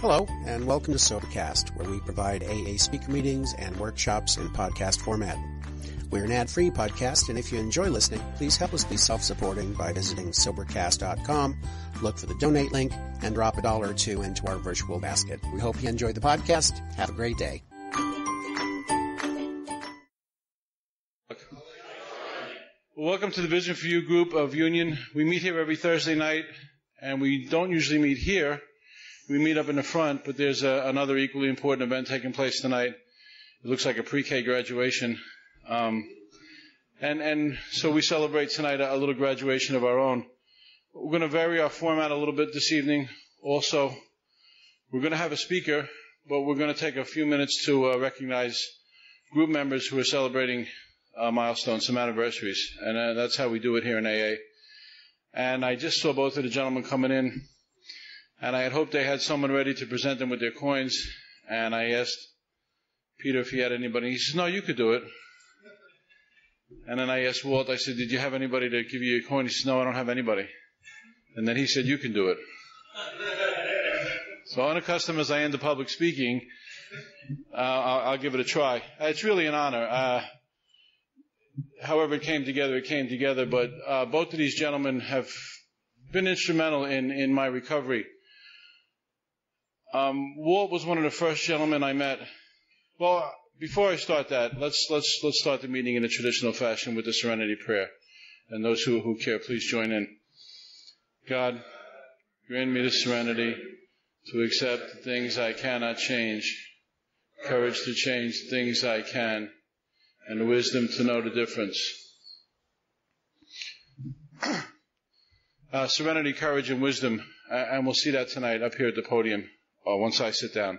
Hello, and welcome to Sobercast, where we provide AA speaker meetings and workshops in podcast format. We're an ad-free podcast, and if you enjoy listening, please help us be self-supporting by visiting Sobercast.com, look for the donate link, and drop a dollar or two into our virtual basket. We hope you enjoy the podcast. Have a great day. Welcome to the Vision for You group of Union. We meet here every Thursday night, and we don't usually meet here we meet up in the front, but there's a, another equally important event taking place tonight. It looks like a pre-K graduation. Um, and, and so we celebrate tonight a, a little graduation of our own. We're going to vary our format a little bit this evening. Also, we're going to have a speaker, but we're going to take a few minutes to uh, recognize group members who are celebrating uh, milestones, some anniversaries. And uh, that's how we do it here in AA. And I just saw both of the gentlemen coming in and I had hoped they had someone ready to present them with their coins. And I asked Peter if he had anybody. He says, No, you could do it. And then I asked Walt, I said, Did you have anybody to give you a coin? He said, No, I don't have anybody. And then he said, You can do it. so, unaccustomed as I am to public speaking, uh, I'll, I'll, give it a try. It's really an honor. Uh, however, it came together, it came together. But uh, both of these gentlemen have been instrumental in, in my recovery. Um, Walt was one of the first gentlemen I met. Well, before I start that, let's let's let's start the meeting in a traditional fashion with the Serenity Prayer. And those who, who care, please join in. God, grant me the serenity to accept the things I cannot change, courage to change the things I can, and wisdom to know the difference. Uh, serenity, courage, and wisdom, and we'll see that tonight up here at the podium uh, once I sit down.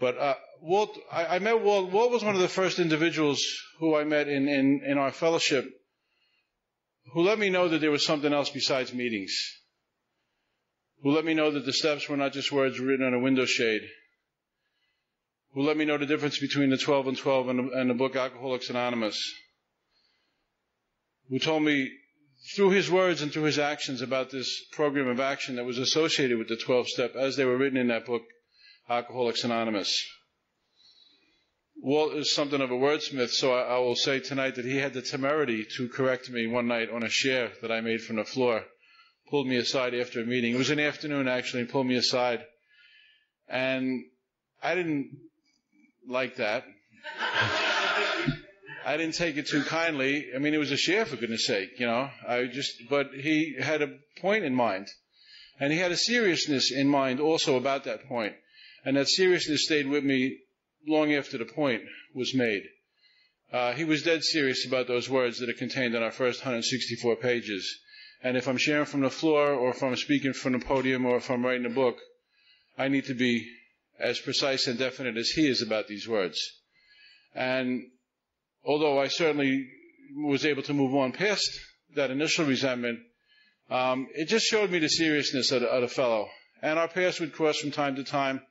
But uh, Walt, I, I, met Walt. Walt was one of the first individuals who I met in, in, in our fellowship who let me know that there was something else besides meetings. Who let me know that the steps were not just words written on a window shade. Who let me know the difference between the 12 and 12 and the, and the book Alcoholics Anonymous. Who told me through his words and through his actions about this program of action that was associated with the 12 step as they were written in that book, Alcoholics Anonymous. Walt is something of a wordsmith, so I, I, will say tonight that he had the temerity to correct me one night on a share that I made from the floor. Pulled me aside after a meeting. It was an afternoon actually, and pulled me aside. And I didn't like that. I didn't take it too kindly. I mean, it was a share for goodness sake, you know. I just, but he had a point in mind. And he had a seriousness in mind also about that point. And that seriousness stayed with me long after the point was made. Uh, he was dead serious about those words that are contained in our first 164 pages. And if I'm sharing from the floor, or if I'm speaking from the podium, or if I'm writing a book, I need to be as precise and definite as he is about these words. And although I certainly was able to move on past that initial resentment, um, it just showed me the seriousness of the, of the, fellow. And our paths would cross from time to time.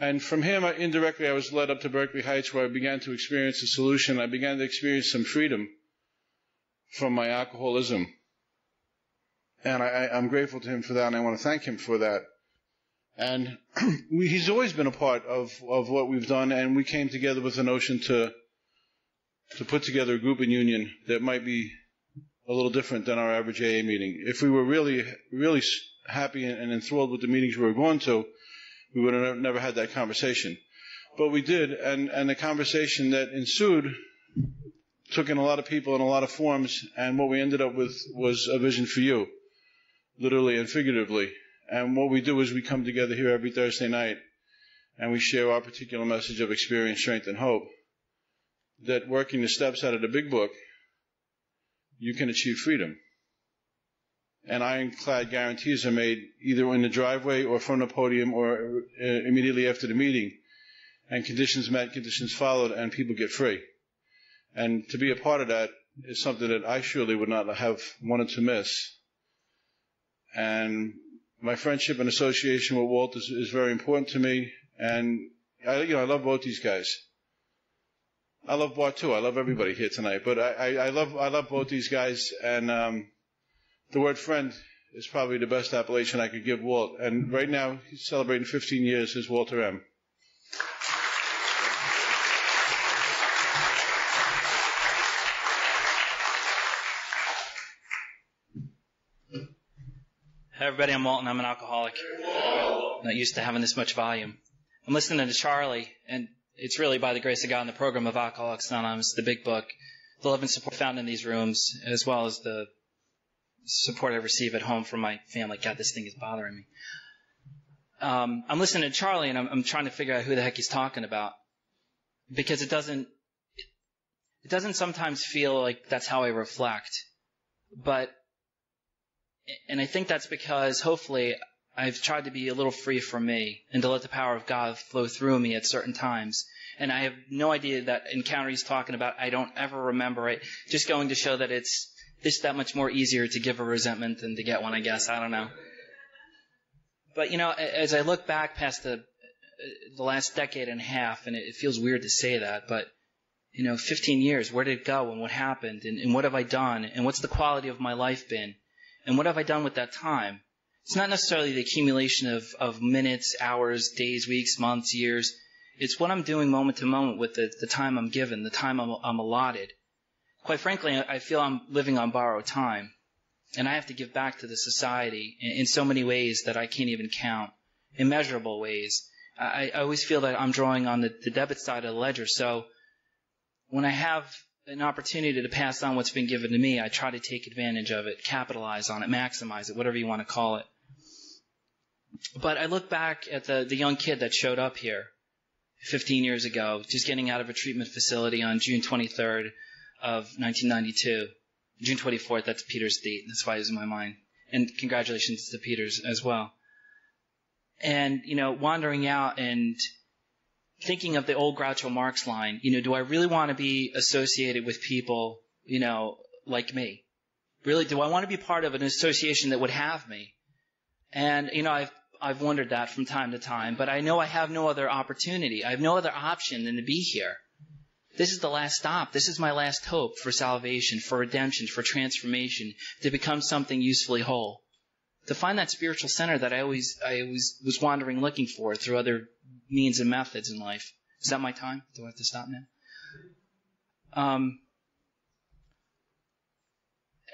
And from him, indirectly, I was led up to Berkeley Heights where I began to experience a solution. I began to experience some freedom from my alcoholism. And I, am grateful to him for that, and I want to thank him for that. And we, he's always been a part of, of what we've done, and we came together with the notion to to put together a group in union that might be a little different than our average AA meeting. If we were really, really happy and enthralled with the meetings we were going to, we would have never had that conversation. But we did, and, and the conversation that ensued took in a lot of people in a lot of forms, and what we ended up with was a vision for you, literally and figuratively. And what we do is we come together here every Thursday night, and we share our particular message of experience, strength, and hope that working the steps out of the big book, you can achieve freedom. And ironclad guarantees are made either in the driveway or from the podium or uh, immediately after the meeting. And conditions met, conditions followed, and people get free. And to be a part of that is something that I surely would not have wanted to miss. And my friendship and association with Walt is, is very important to me. And I, you know, I love both these guys. I love Bart too. I love everybody here tonight, but I, I, I love I love both these guys, and um, the word friend is probably the best appellation I could give Walt. And right now, he's celebrating 15 years as Walter M. Hey everybody, I'm Walton. I'm an alcoholic. Not used to having this much volume. I'm listening to Charlie, and it's really by the grace of God in the program of Alcoholics Anonymous, the big book, the love and support found in these rooms, as well as the support I receive at home from my family. God, this thing is bothering me. Um, I'm listening to Charlie, and I'm, I'm trying to figure out who the heck he's talking about because it doesn't. It doesn't sometimes feel like that's how I reflect, but and I think that's because hopefully I've tried to be a little free from me and to let the power of God flow through me at certain times. And I have no idea that encounter he's talking about. I don't ever remember it. Just going to show that it's just that much more easier to give a resentment than to get one, I guess. I don't know. But you know, as I look back past the uh, the last decade and a half, and it feels weird to say that, but you know, 15 years, where did it go and what happened and, and what have I done and what's the quality of my life been and what have I done with that time? It's not necessarily the accumulation of, of minutes, hours, days, weeks, months, years. It's what I'm doing moment to moment with the, the time I'm given, the time I'm, I'm allotted. Quite frankly, I feel I'm living on borrowed time. And I have to give back to the society in, so many ways that I can't even count. Immeasurable ways. I, I always feel that I'm drawing on the, the debit side of the ledger. So when I have an opportunity to pass on what's been given to me, I try to take advantage of it, capitalize on it, maximize it, whatever you want to call it. But I look back at the, the young kid that showed up here 15 years ago, just getting out of a treatment facility on June 23rd of 1992. June 24th, that's Peter's date. That's why it's in my mind. And congratulations to Peters as well. And, you know, wandering out and thinking of the old Groucho Marx line, you know, do I really want to be associated with people, you know, like me? Really, do I want to be part of an association that would have me? And, you know, I've, I've wondered that from time to time, but I know I have no other opportunity. I have no other option than to be here. This is the last stop. This is my last hope for salvation, for redemption, for transformation, to become something usefully whole. To find that spiritual center that I always, I always was wandering looking for through other means and methods in life. Is that my time? Do I have to stop now? Um,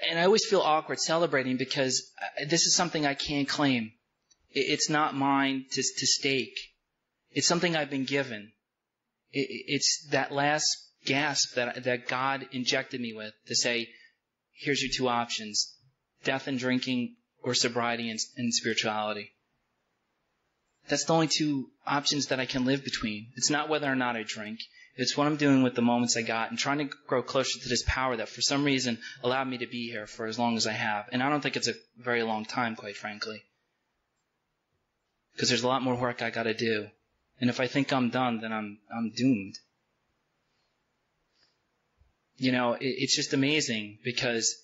and I always feel awkward celebrating because this is something I can't claim. It's not mine to, to stake. It's something I've been given. It's that last gasp that, that God injected me with to say, here's your two options. Death and drinking or sobriety and, and spirituality. That's the only two options that I can live between. It's not whether or not I drink. It's what I'm doing with the moments I got and trying to grow closer to this power that for some reason allowed me to be here for as long as I have. And I don't think it's a very long time, quite frankly. Because there's a lot more work I gotta do. And if I think I'm done, then I'm, I'm doomed. You know, it, it's just amazing because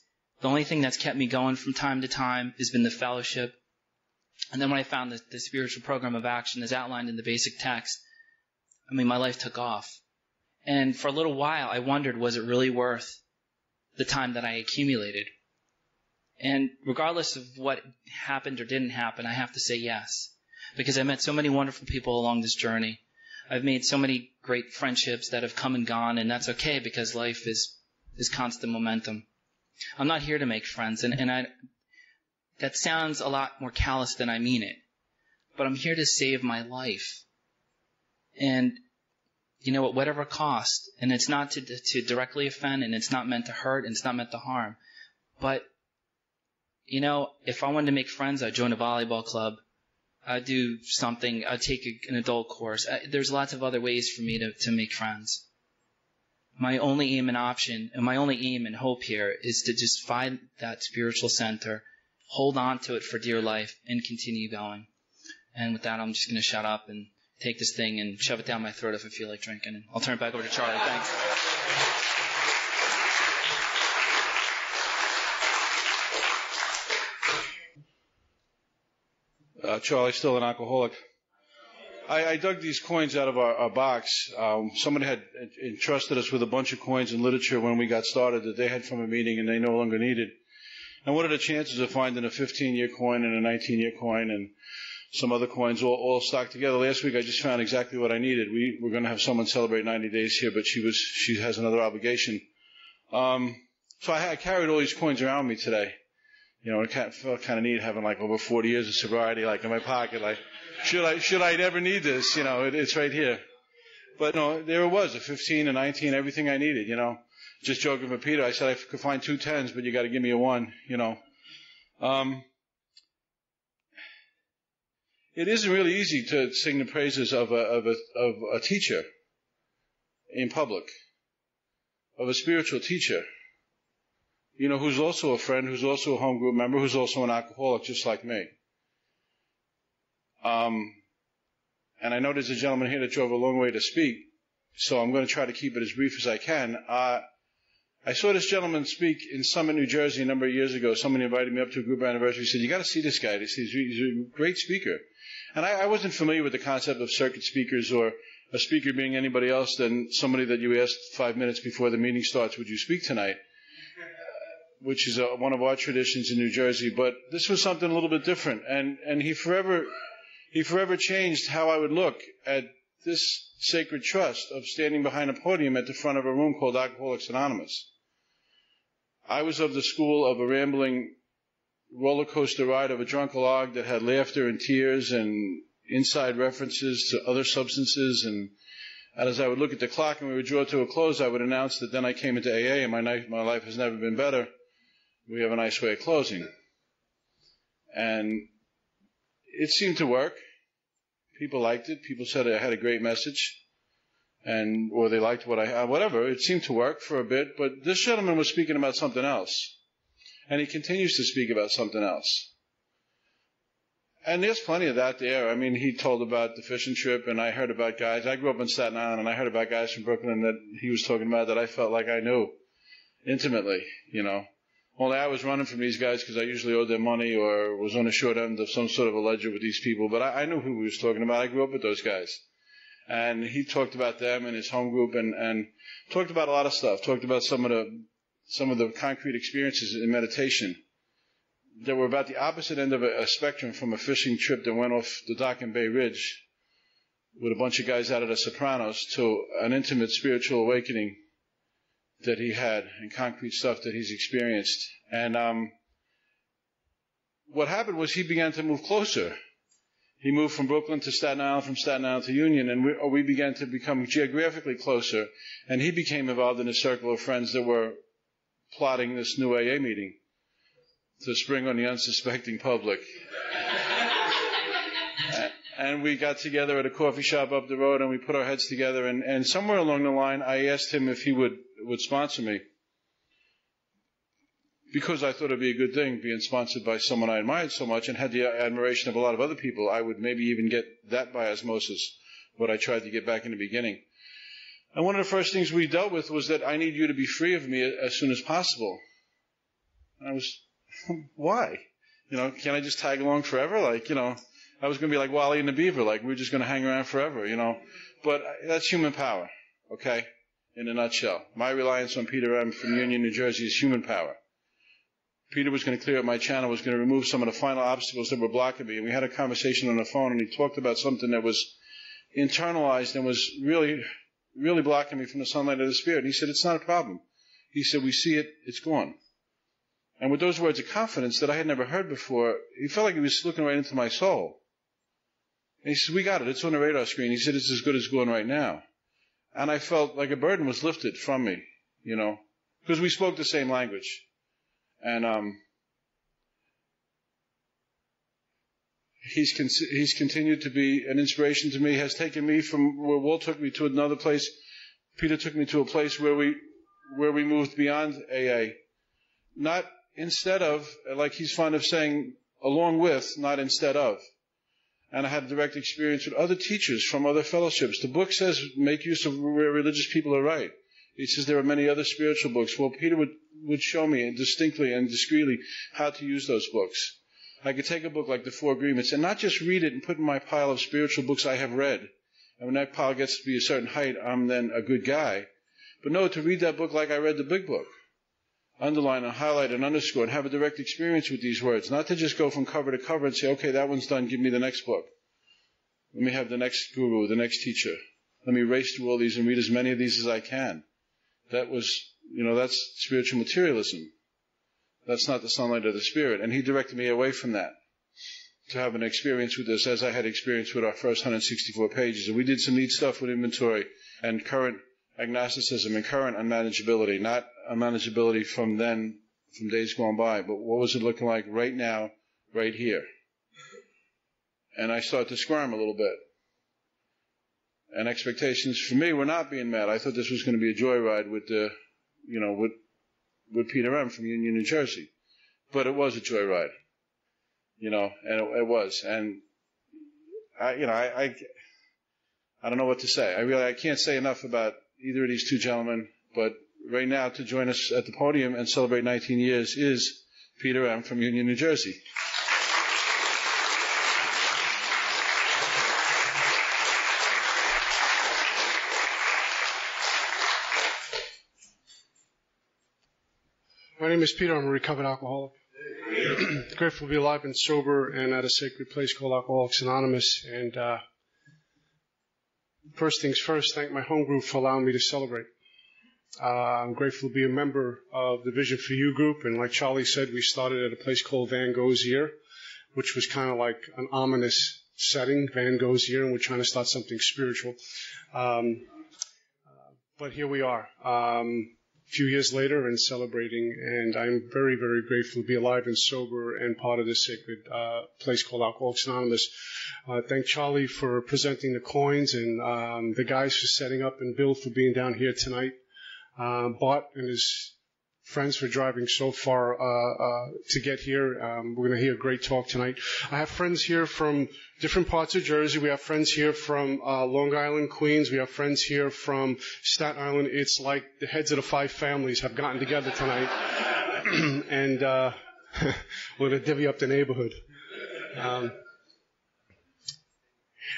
the only thing that's kept me going from time to time has been the fellowship and then when I found that the spiritual program of action is outlined in the basic text, I mean, my life took off. And for a little while, I wondered, was it really worth the time that I accumulated? And regardless of what happened or didn't happen, I have to say yes. Because I met so many wonderful people along this journey. I've made so many great friendships that have come and gone, and that's okay because life is, is constant momentum. I'm not here to make friends, and, and I, that sounds a lot more callous than I mean it. But I'm here to save my life. And, you know, at whatever cost. And it's not to, to directly offend and it's not meant to hurt and it's not meant to harm. But, you know, if I wanted to make friends, I'd join a volleyball club. I'd do something. I'd take a, an adult course. I, there's lots of other ways for me to, to make friends. My only aim and option, and my only aim and hope here is to just find that spiritual center hold on to it for dear life and continue going. And with that, I'm just going to shut up and take this thing and shove it down my throat if I feel like drinking. And I'll turn it back over to Charlie. Thanks. Uh, Charlie's still an alcoholic. I, I dug these coins out of our, our box. Um, somebody had entrusted us with a bunch of coins and literature when we got started that they had from a meeting and they no longer needed. And what are the chances of finding a 15 year coin and a 19 year coin and some other coins all, all stocked together? Last week I just found exactly what I needed. We were going to have someone celebrate 90 days here, but she was, she has another obligation. Um, so I, I carried all these coins around me today. You know, it felt kind of neat having like over 40 years of sobriety, like in my pocket. Like, should I, should I ever need this? You know, it, it's right here. But no, there it was, a 15, a 19, everything I needed, you know just joking with Peter. I said I could find two tens, but you got to give me a one. You know. Um, it isn't really easy to sing the praises of a, of a, of a teacher in public, of a spiritual teacher. You know, who's also a friend, who's also a home group member, who's also an alcoholic, just like me. Um, and I know there's a gentleman here that drove a long way to speak, so I'm going to try to keep it as brief as I can. Uh, I saw this gentleman speak in Summit, New Jersey a number of years ago. Someone invited me up to a group anniversary. He said, you got to see this guy. He's, he's a great speaker. And I, I wasn't familiar with the concept of circuit speakers or a speaker being anybody else than somebody that you asked five minutes before the meeting starts, would you speak tonight? Which is a, one of our traditions in New Jersey. But this was something a little bit different. And, and he forever, he forever changed how I would look at this sacred trust of standing behind a podium at the front of a room called Alcoholics Anonymous. I was of the school of a rambling roller coaster ride of a drunkalog that had laughter and tears and inside references to other substances. And, and as I would look at the clock and we would draw to a close, I would announce that then I came into AA and my, my life has never been better. We have a nice way of closing. And it seemed to work. People liked it. People said I had a great message and or they liked what I had, whatever. It seemed to work for a bit, but this gentleman was speaking about something else, and he continues to speak about something else. And there's plenty of that there. I mean, he told about the fishing trip, and I heard about guys. I grew up in Staten Island, and I heard about guys from Brooklyn that he was talking about that I felt like I knew intimately. You know, only I was running from these guys because I usually owed them money or was on the short end of some sort of a ledger with these people. But I, I knew who he was talking about. I grew up with those guys and he talked about them and his home group and, and talked about a lot of stuff. Talked about some of the some of the concrete experiences in meditation that were about the opposite end of a, a spectrum from a fishing trip that went off the dock in Bay Ridge with a bunch of guys out of the Sopranos to an intimate spiritual awakening that he had and concrete stuff that he's experienced. And um, what happened was he began to move closer he moved from Brooklyn to Staten Island, from Staten Island to Union, and we, we began to become geographically closer. And he became involved in a circle of friends that were plotting this new AA meeting to spring on the unsuspecting public. And we got together at a coffee shop up the road and we put our heads together and, and somewhere along the line I asked him if he would, would sponsor me because I thought it'd be a good thing being sponsored by someone I admired so much and had the admiration of a lot of other people, I would maybe even get that by osmosis, what I tried to get back in the beginning. And one of the first things we dealt with was that I need you to be free of me as soon as possible. And I was, why? You know, can I just tag along forever? Like, you know, I was going to be like Wally and the Beaver, like we're just going to hang around forever, you know. But uh, that's human power, okay? In a nutshell. My reliance on Peter M. from Union, New Jersey is human power. Peter was going to clear up my channel, was going to remove some of the final obstacles that were blocking me. And we had a conversation on the phone, and he talked about something that was internalized and was really, really blocking me from the sunlight of the Spirit. And he said, It's not a problem. He said, We see it, it's gone. And with those words of confidence that I had never heard before, he felt like he was looking right into my soul. And he said, We got it. It's on the radar screen. He said, It's as good as going right now. And I felt like a burden was lifted from me, you know, because we spoke the same language. And um, he's con- he's continued to be an inspiration to me. Has taken me from where Walt took me to another place. Peter took me to a place where we where we moved beyond AA, not instead of like he's fond of saying, along with, not instead of. And I had direct experience with other teachers from other fellowships. The book says make use of where religious people are right. He says there are many other spiritual books. Well, Peter would would show me distinctly and discreetly how to use those books. I could take a book like the Four Agreements and not just read it and put in my pile of spiritual books I have read. And when that pile gets to be a certain height, I'm then a good guy. But no, to read that book like I read the big book. Underline and highlight and underscore and have a direct experience with these words. Not to just go from cover to cover and say, okay, that one's done, give me the next book. Let me have the next guru, the next teacher. Let me race through all these and read as many of these as I can. That was, you know, that's spiritual materialism. That's not the sunlight of the spirit. And he directed me away from that to have an experience with this as I had experience with our first 164 pages. And we did some neat stuff with inventory and current agnosticism and current unmanageability, not unmanageability from then, from days gone by, but what was it looking like right now, right here? And I started to squirm a little bit. And expectations for me were not being met. I thought this was going to be a joyride with the, you know, with, with Peter M. from Union, New Jersey. But it was a joyride. You know, and it, it was. And I, you know, I, I, I don't know what to say. I really, I can't say enough about either of these two gentlemen, but right now to join us at the podium and celebrate 19 years is Peter M. from Union, New Jersey. My name is Peter. I'm a recovered alcoholic. Grateful to be alive and sober and at a sacred place called Alcoholics Anonymous. And uh, first things first, thank my home group for allowing me to celebrate. Uh, I'm grateful to be a member of the Vision for You group, and like Charlie said, we started at a place called Van Gogh's Ear, which was kind of like an ominous setting, Van Gogh's Ear, and we're trying to start something spiritual. Um, uh, but here we are, um, few years later and celebrating, and I'm very, very grateful to be alive and sober and part of this sacred uh, place called Alcoholics Anonymous. Uh, thank Charlie for presenting the coins and um, the guys for setting up and Bill for being down here tonight. Um, Bart and his friends for driving so far uh, uh, to get here. Um, we're going to hear a great talk tonight. I have friends here from different parts of Jersey. We have friends here from uh, Long Island, Queens. We have friends here from Staten Island. It's like the heads of the five families have gotten together tonight, and uh, we're going to divvy up the neighborhood. Um,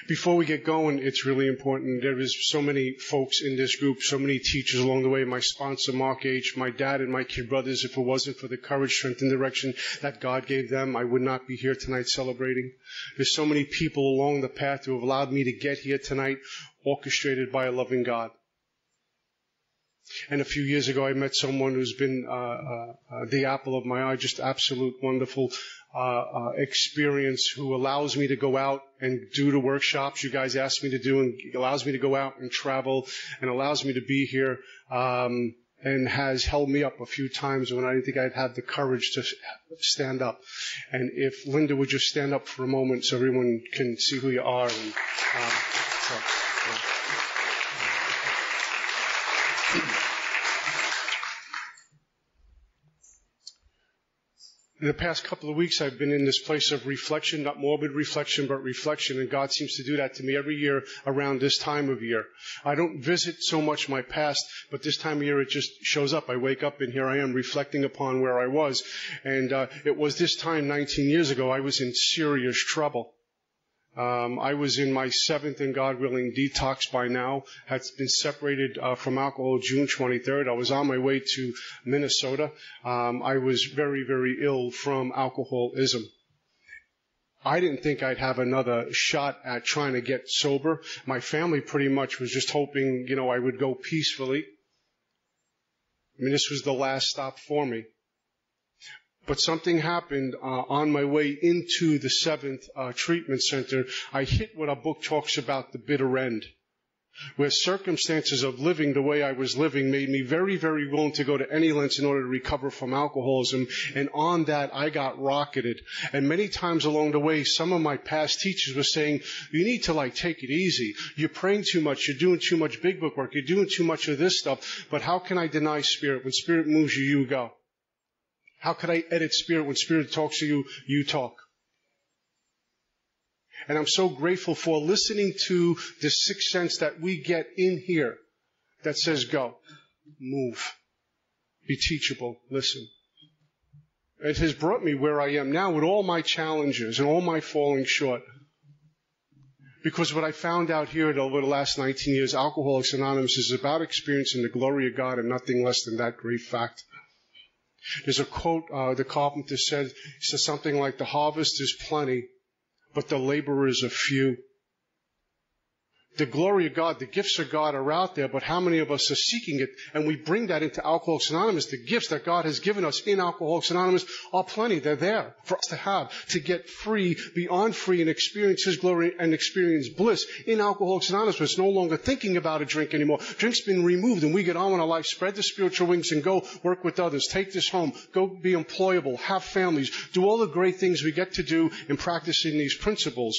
before we get going, it's really important. There is so many folks in this group, so many teachers along the way. My sponsor, Mark H., my dad and my kid brothers. If it wasn't for the courage, strength, and direction that God gave them, I would not be here tonight celebrating. There's so many people along the path who have allowed me to get here tonight, orchestrated by a loving God. And a few years ago, I met someone who's been uh, uh, uh, the apple of my eye, just absolute wonderful uh, uh, experience who allows me to go out and do the workshops you guys asked me to do and allows me to go out and travel and allows me to be here um, and has held me up a few times when I didn't think I'd have the courage to stand up. And if Linda would just stand up for a moment so everyone can see who you are. And, um, so, yeah. In the past couple of weeks, I've been in this place of reflection, not morbid reflection, but reflection, and God seems to do that to me every year around this time of year. I don't visit so much my past, but this time of year it just shows up. I wake up and here I am reflecting upon where I was. And uh, it was this time 19 years ago I was in serious trouble. Um, I was in my seventh and God willing detox by now. Had been separated uh, from alcohol June 23rd. I was on my way to Minnesota. Um, I was very, very ill from alcoholism. I didn't think I'd have another shot at trying to get sober. My family pretty much was just hoping, you know, I would go peacefully. I mean, this was the last stop for me. But something happened uh, on my way into the seventh uh, treatment center. I hit what a book talks about the bitter end, where circumstances of living the way I was living made me very, very willing to go to any lengths in order to recover from alcoholism. And on that, I got rocketed. And many times along the way, some of my past teachers were saying, you need to like take it easy. You're praying too much. You're doing too much big book work. You're doing too much of this stuff. But how can I deny spirit? When spirit moves you, you go. How could I edit spirit when spirit talks to you, you talk? And I'm so grateful for listening to the sixth sense that we get in here that says go, move, be teachable, listen. It has brought me where I am now with all my challenges and all my falling short. Because what I found out here over the last 19 years, Alcoholics Anonymous is about experiencing the glory of God and nothing less than that great fact. There's a quote uh, the carpenter said, says something like, the harvest is plenty, but the laborers are few the glory of God, the gifts of God are out there, but how many of us are seeking it? And we bring that into Alcoholics Anonymous. The gifts that God has given us in Alcoholics Anonymous are plenty. They're there for us to have, to get free, beyond free, and experience His glory and experience bliss in Alcoholics Anonymous. It's no longer thinking about a drink anymore. Drink's been removed, and we get on with our life, spread the spiritual wings, and go work with others. Take this home. Go be employable. Have families. Do all the great things we get to do in practicing these principles.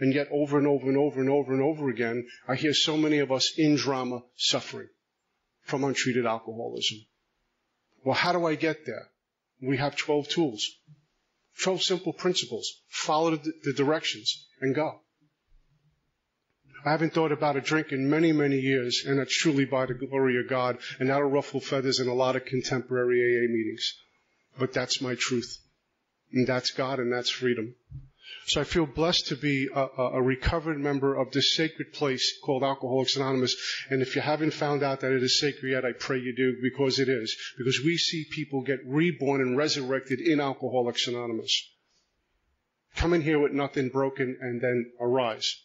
And yet over and over and over and over and over again, I hear so many of us in drama suffering from untreated alcoholism. Well, how do I get there? We have 12 tools. 12 simple principles. Follow the directions and go. I haven't thought about a drink in many, many years, and that's truly by the glory of God, and that'll ruffle feathers in a lot of contemporary AA meetings. But that's my truth. And that's God, and that's freedom. So I feel blessed to be a, a, recovered member of this sacred place called Alcoholics Anonymous. And if you haven't found out that it is sacred yet, I pray you do because it is. Because we see people get reborn and resurrected in Alcoholics Anonymous. Come in here with nothing broken and then arise.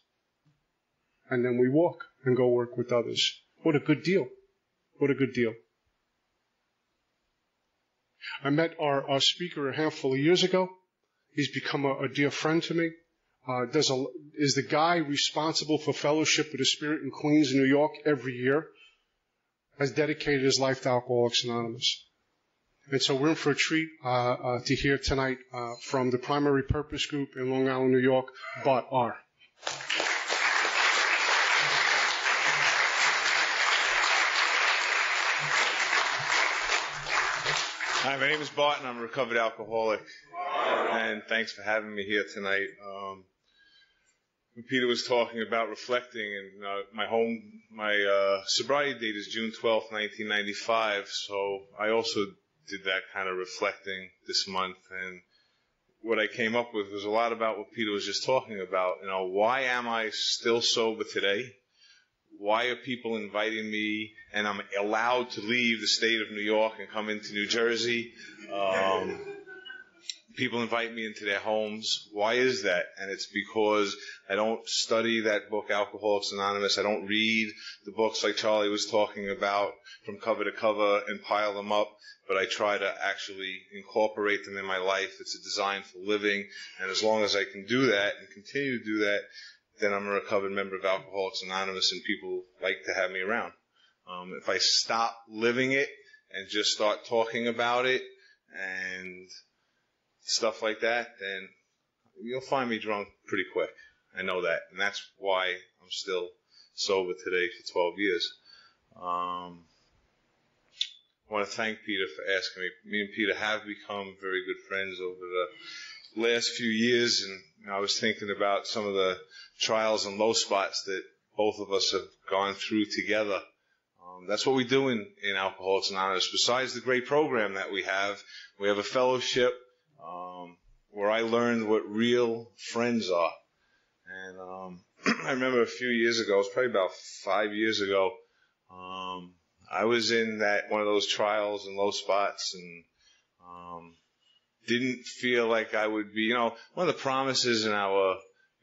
And then we walk and go work with others. What a good deal. What a good deal. I met our, our speaker a handful of years ago. He's become a, a dear friend to me. Uh, does a, is the guy responsible for fellowship with the Spirit in Queens, New York every year. Has dedicated his life to Alcoholics Anonymous. And so we're in for a treat uh, uh, to hear tonight uh, from the primary purpose group in Long Island, New York, Bart R. Hi, my name is Bart, and I'm a recovered alcoholic and thanks for having me here tonight. Um, Peter was talking about reflecting, and uh, my home, my uh, sobriety date is June 12, 1995. So I also did that kind of reflecting this month, and what I came up with was a lot about what Peter was just talking about. You know, why am I still sober today? Why are people inviting me, and I'm allowed to leave the state of New York and come into New Jersey? Um, people invite me into their homes. Why is that? And it's because I don't study that book, Alcoholics Anonymous. I don't read the books like Charlie was talking about from cover to cover and pile them up, but I try to actually incorporate them in my life. It's a design for living. And as long as I can do that and continue to do that, then I'm a recovered member of Alcoholics Anonymous and people like to have me around. Um, if I stop living it and just start talking about it and stuff like that, then you'll find me drunk pretty quick. I know that, and that's why I'm still sober today for 12 years. Um, I want to thank Peter for asking me. Me and Peter have become very good friends over the last few years, and I was thinking about some of the trials and low spots that both of us have gone through together. Um, that's what we do in, in Alcoholics Anonymous. Besides the great program that we have, we have a fellowship um, where I learned what real friends are. And um, I remember a few years ago, it was probably about five years ago, um, I was in that one of those trials and low spots and um, didn't feel like I would be, you know, one of the promises in our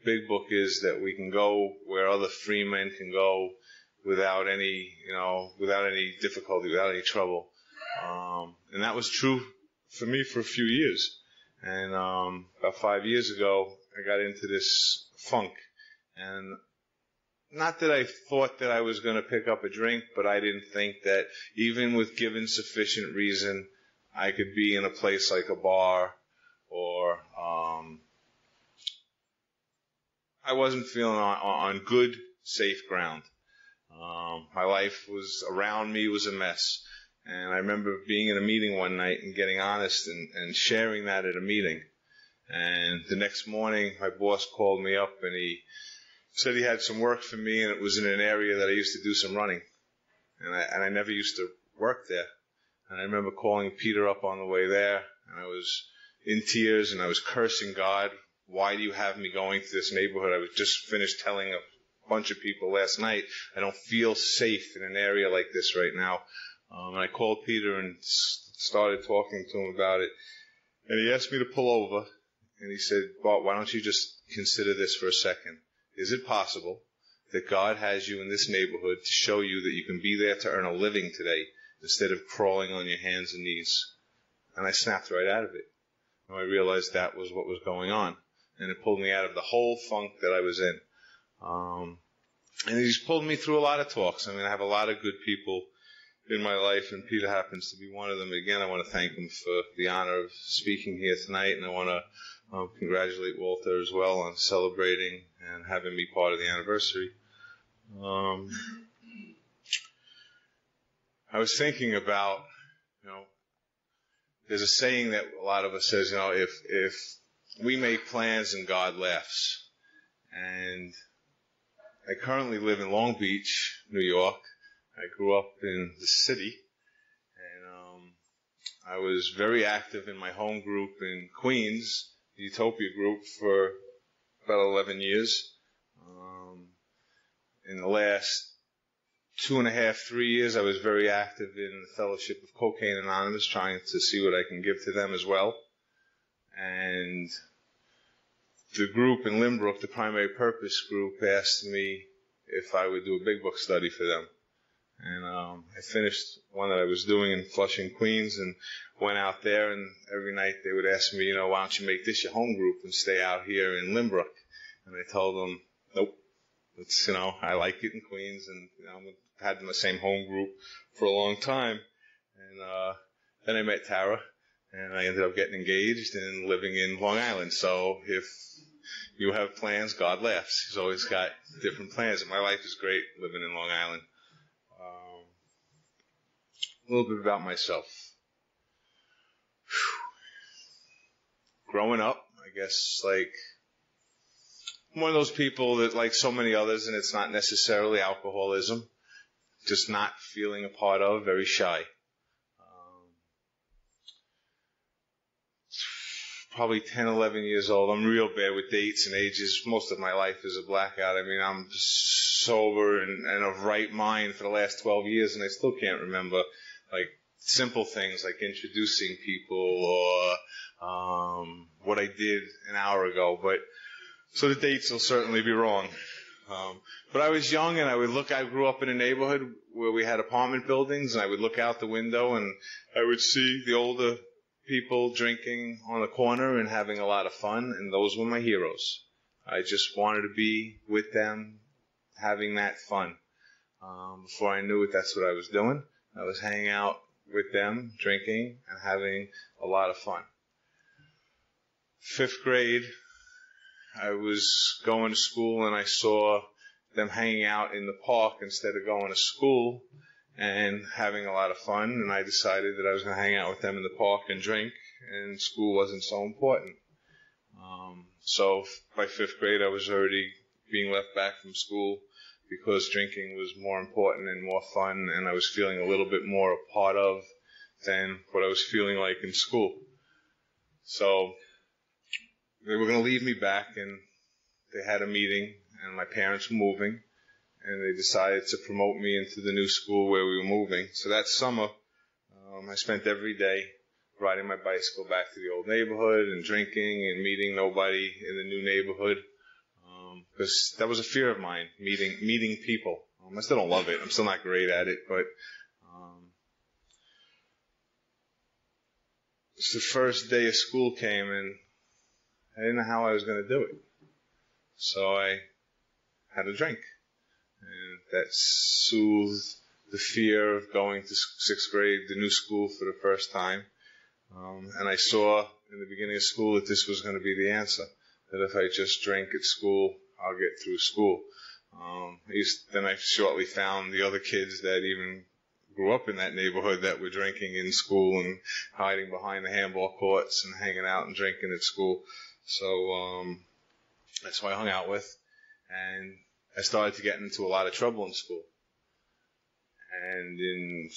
big book is that we can go where other free men can go without any, you know, without any difficulty, without any trouble. Um, and that was true for me for a few years. And um, about five years ago, I got into this funk. And not that I thought that I was going to pick up a drink, but I didn't think that even with given sufficient reason, I could be in a place like a bar or um, I wasn't feeling on, on good, safe ground. Um, my life was around me was a mess. And I remember being in a meeting one night and getting honest and, and sharing that at a meeting. And the next morning, my boss called me up and he said he had some work for me and it was in an area that I used to do some running. And I, and I never used to work there. And I remember calling Peter up on the way there and I was in tears and I was cursing God. Why do you have me going to this neighborhood? I was just finished telling a bunch of people last night I don't feel safe in an area like this right now. Um, and I called Peter and started talking to him about it. And he asked me to pull over. And he said, Bart, why don't you just consider this for a second? Is it possible that God has you in this neighborhood to show you that you can be there to earn a living today instead of crawling on your hands and knees? And I snapped right out of it. And I realized that was what was going on. And it pulled me out of the whole funk that I was in. Um, and he's pulled me through a lot of talks. I mean, I have a lot of good people in my life, and Peter happens to be one of them. Again, I want to thank him for the honor of speaking here tonight, and I want to um, congratulate Walter as well on celebrating and having me part of the anniversary. Um, I was thinking about, you know, there's a saying that a lot of us says, you know, if if we make plans and God laughs, and I currently live in Long Beach, New York. I grew up in the city, and um, I was very active in my home group in Queens, the Utopia group, for about 11 years. Um, in the last two and a half, three years, I was very active in the Fellowship of Cocaine Anonymous, trying to see what I can give to them as well. And the group in Lynbrook, the primary purpose group, asked me if I would do a big book study for them. And um, I finished one that I was doing in Flushing, Queens, and went out there. And every night they would ask me, you know, why don't you make this your home group and stay out here in Lynbrook? And I told them, nope. It's you know, I like it in Queens, and you know, I've had the same home group for a long time. And uh, then I met Tara, and I ended up getting engaged and living in Long Island. So if you have plans, God laughs. He's always got different plans, and my life is great living in Long Island. Um, a little bit about myself. Whew. Growing up, I guess, like one of those people that, like so many others, and it's not necessarily alcoholism, just not feeling a part of, very shy. probably 10, 11 years old. I'm real bad with dates and ages. Most of my life is a blackout. I mean, I'm sober and, and of right mind for the last 12 years, and I still can't remember like simple things like introducing people or um, what I did an hour ago. But so the dates will certainly be wrong. Um, but I was young and I would look, I grew up in a neighborhood where we had apartment buildings and I would look out the window and I would see the older people drinking on the corner and having a lot of fun, and those were my heroes. I just wanted to be with them, having that fun. Um, before I knew it, that's what I was doing. I was hanging out with them, drinking, and having a lot of fun. Fifth grade, I was going to school and I saw them hanging out in the park instead of going to school and having a lot of fun. And I decided that I was going to hang out with them in the park and drink, and school wasn't so important. Um, so by fifth grade, I was already being left back from school because drinking was more important and more fun, and I was feeling a little bit more a part of than what I was feeling like in school. So they were going to leave me back, and they had a meeting, and my parents were moving and they decided to promote me into the new school where we were moving. So that summer, um, I spent every day riding my bicycle back to the old neighborhood and drinking and meeting nobody in the new neighborhood. Because that was a fear of mine, meeting meeting people. Um, I still don't love it. I'm still not great at it, but um, the first day of school came and I didn't know how I was going to do it. So I had a drink and that soothed the fear of going to sixth grade, the new school for the first time. Um, and I saw in the beginning of school that this was going to be the answer. That if I just drank at school, I'll get through school. Um, used, then I shortly found the other kids that even grew up in that neighborhood that were drinking in school and hiding behind the handball courts and hanging out and drinking at school. So um, that's who I hung out with. And I started to get into a lot of trouble in school. And in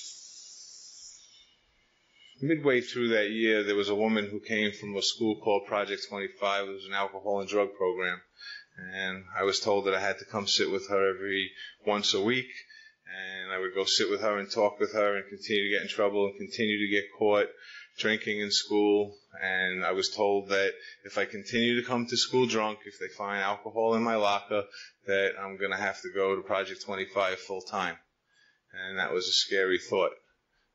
midway through that year, there was a woman who came from a school called Project 25. It was an alcohol and drug program. And I was told that I had to come sit with her every once a week and I would go sit with her and talk with her and continue to get in trouble and continue to get caught drinking in school. And I was told that if I continue to come to school drunk, if they find alcohol in my locker, that I'm going to have to go to Project 25 full time. And that was a scary thought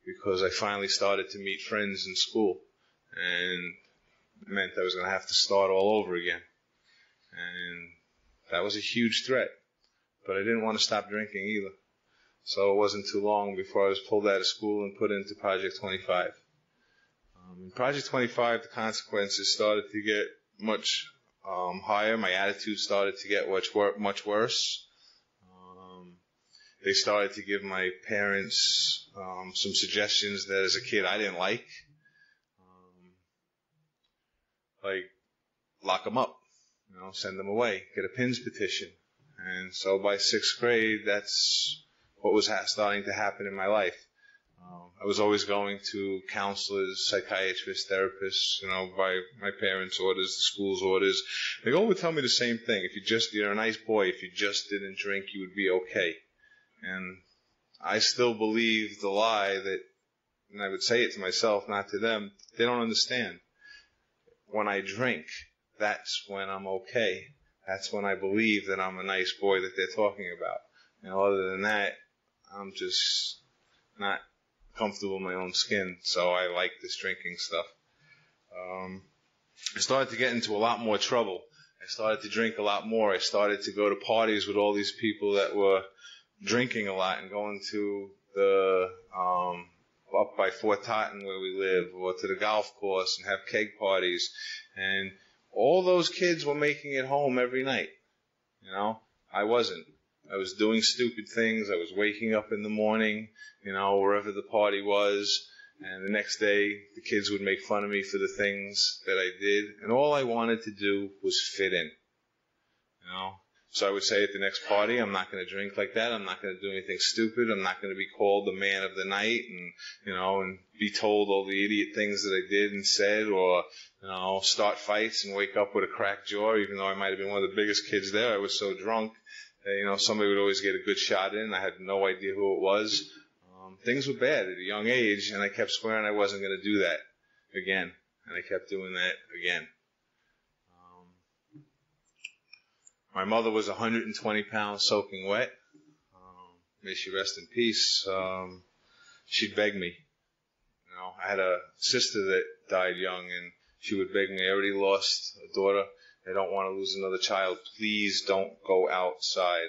because I finally started to meet friends in school and meant I was going to have to start all over again. And that was a huge threat. But I didn't want to stop drinking either. So it wasn't too long before I was pulled out of school and put into Project 25. Um, in Project 25, the consequences started to get much um, higher. My attitude started to get much, wor- much worse. Um, they started to give my parents um, some suggestions that as a kid I didn't like. Um, like, lock them up, you know, send them away, get a PINS petition. And so by sixth grade, that's what was ha- starting to happen in my life. Um, I was always going to counselors, psychiatrists, therapists, you know, by my parents' orders, the school's orders. They all would tell me the same thing. If you just, you're a nice boy, if you just didn't drink, you would be okay. And I still believe the lie that, and I would say it to myself, not to them, they don't understand. When I drink, that's when I'm okay. That's when I believe that I'm a nice boy that they're talking about. And other than that, I'm just not comfortable in my own skin, so I like this drinking stuff. Um, I started to get into a lot more trouble. I started to drink a lot more. I started to go to parties with all these people that were drinking a lot and going to the um, up by Fort Totten where we live, or to the golf course and have keg parties, and all those kids were making it home every night. You know, I wasn't. I was doing stupid things. I was waking up in the morning, you know, wherever the party was. And the next day, the kids would make fun of me for the things that I did. And all I wanted to do was fit in. You know? So I would say at the next party, I'm not going to drink like that. I'm not going to do anything stupid. I'm not going to be called the man of the night and, you know, and be told all the idiot things that I did and said or, you know, start fights and wake up with a cracked jaw, even though I might have been one of the biggest kids there. I was so drunk That, you know, somebody would always get a good shot in. I had no idea who it was. Um, things were bad at a young age, and I kept swearing I wasn't going to do that again, and I kept doing that again. Um, my mother was 120 pounds soaking wet. Um, may she rest in peace. Um, she'd beg me. You know, I had a sister that died young, and she would beg me. I already lost a daughter. I don't want to lose another child. Please don't go outside.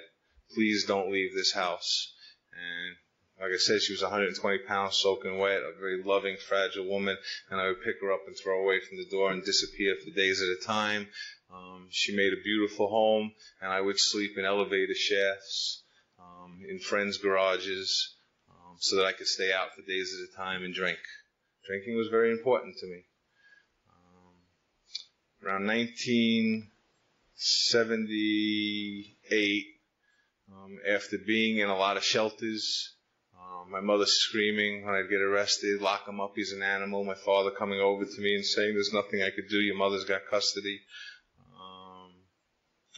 Please don't leave this house. And like I said, she was 120 pounds soaking wet, a very loving, fragile woman, and I would pick her up and throw her away from the door and disappear for days at a time. Um, she made a beautiful home, and I would sleep in elevator shafts, um, in friends' garages, um, so that I could stay out for days at a time and drink. Drinking was very important to me around 1978, um, after being in a lot of shelters, um, my mother screaming when I'd get arrested, lock him up, he's an animal. My father coming over to me and saying, there's nothing I could do, your mother's got custody.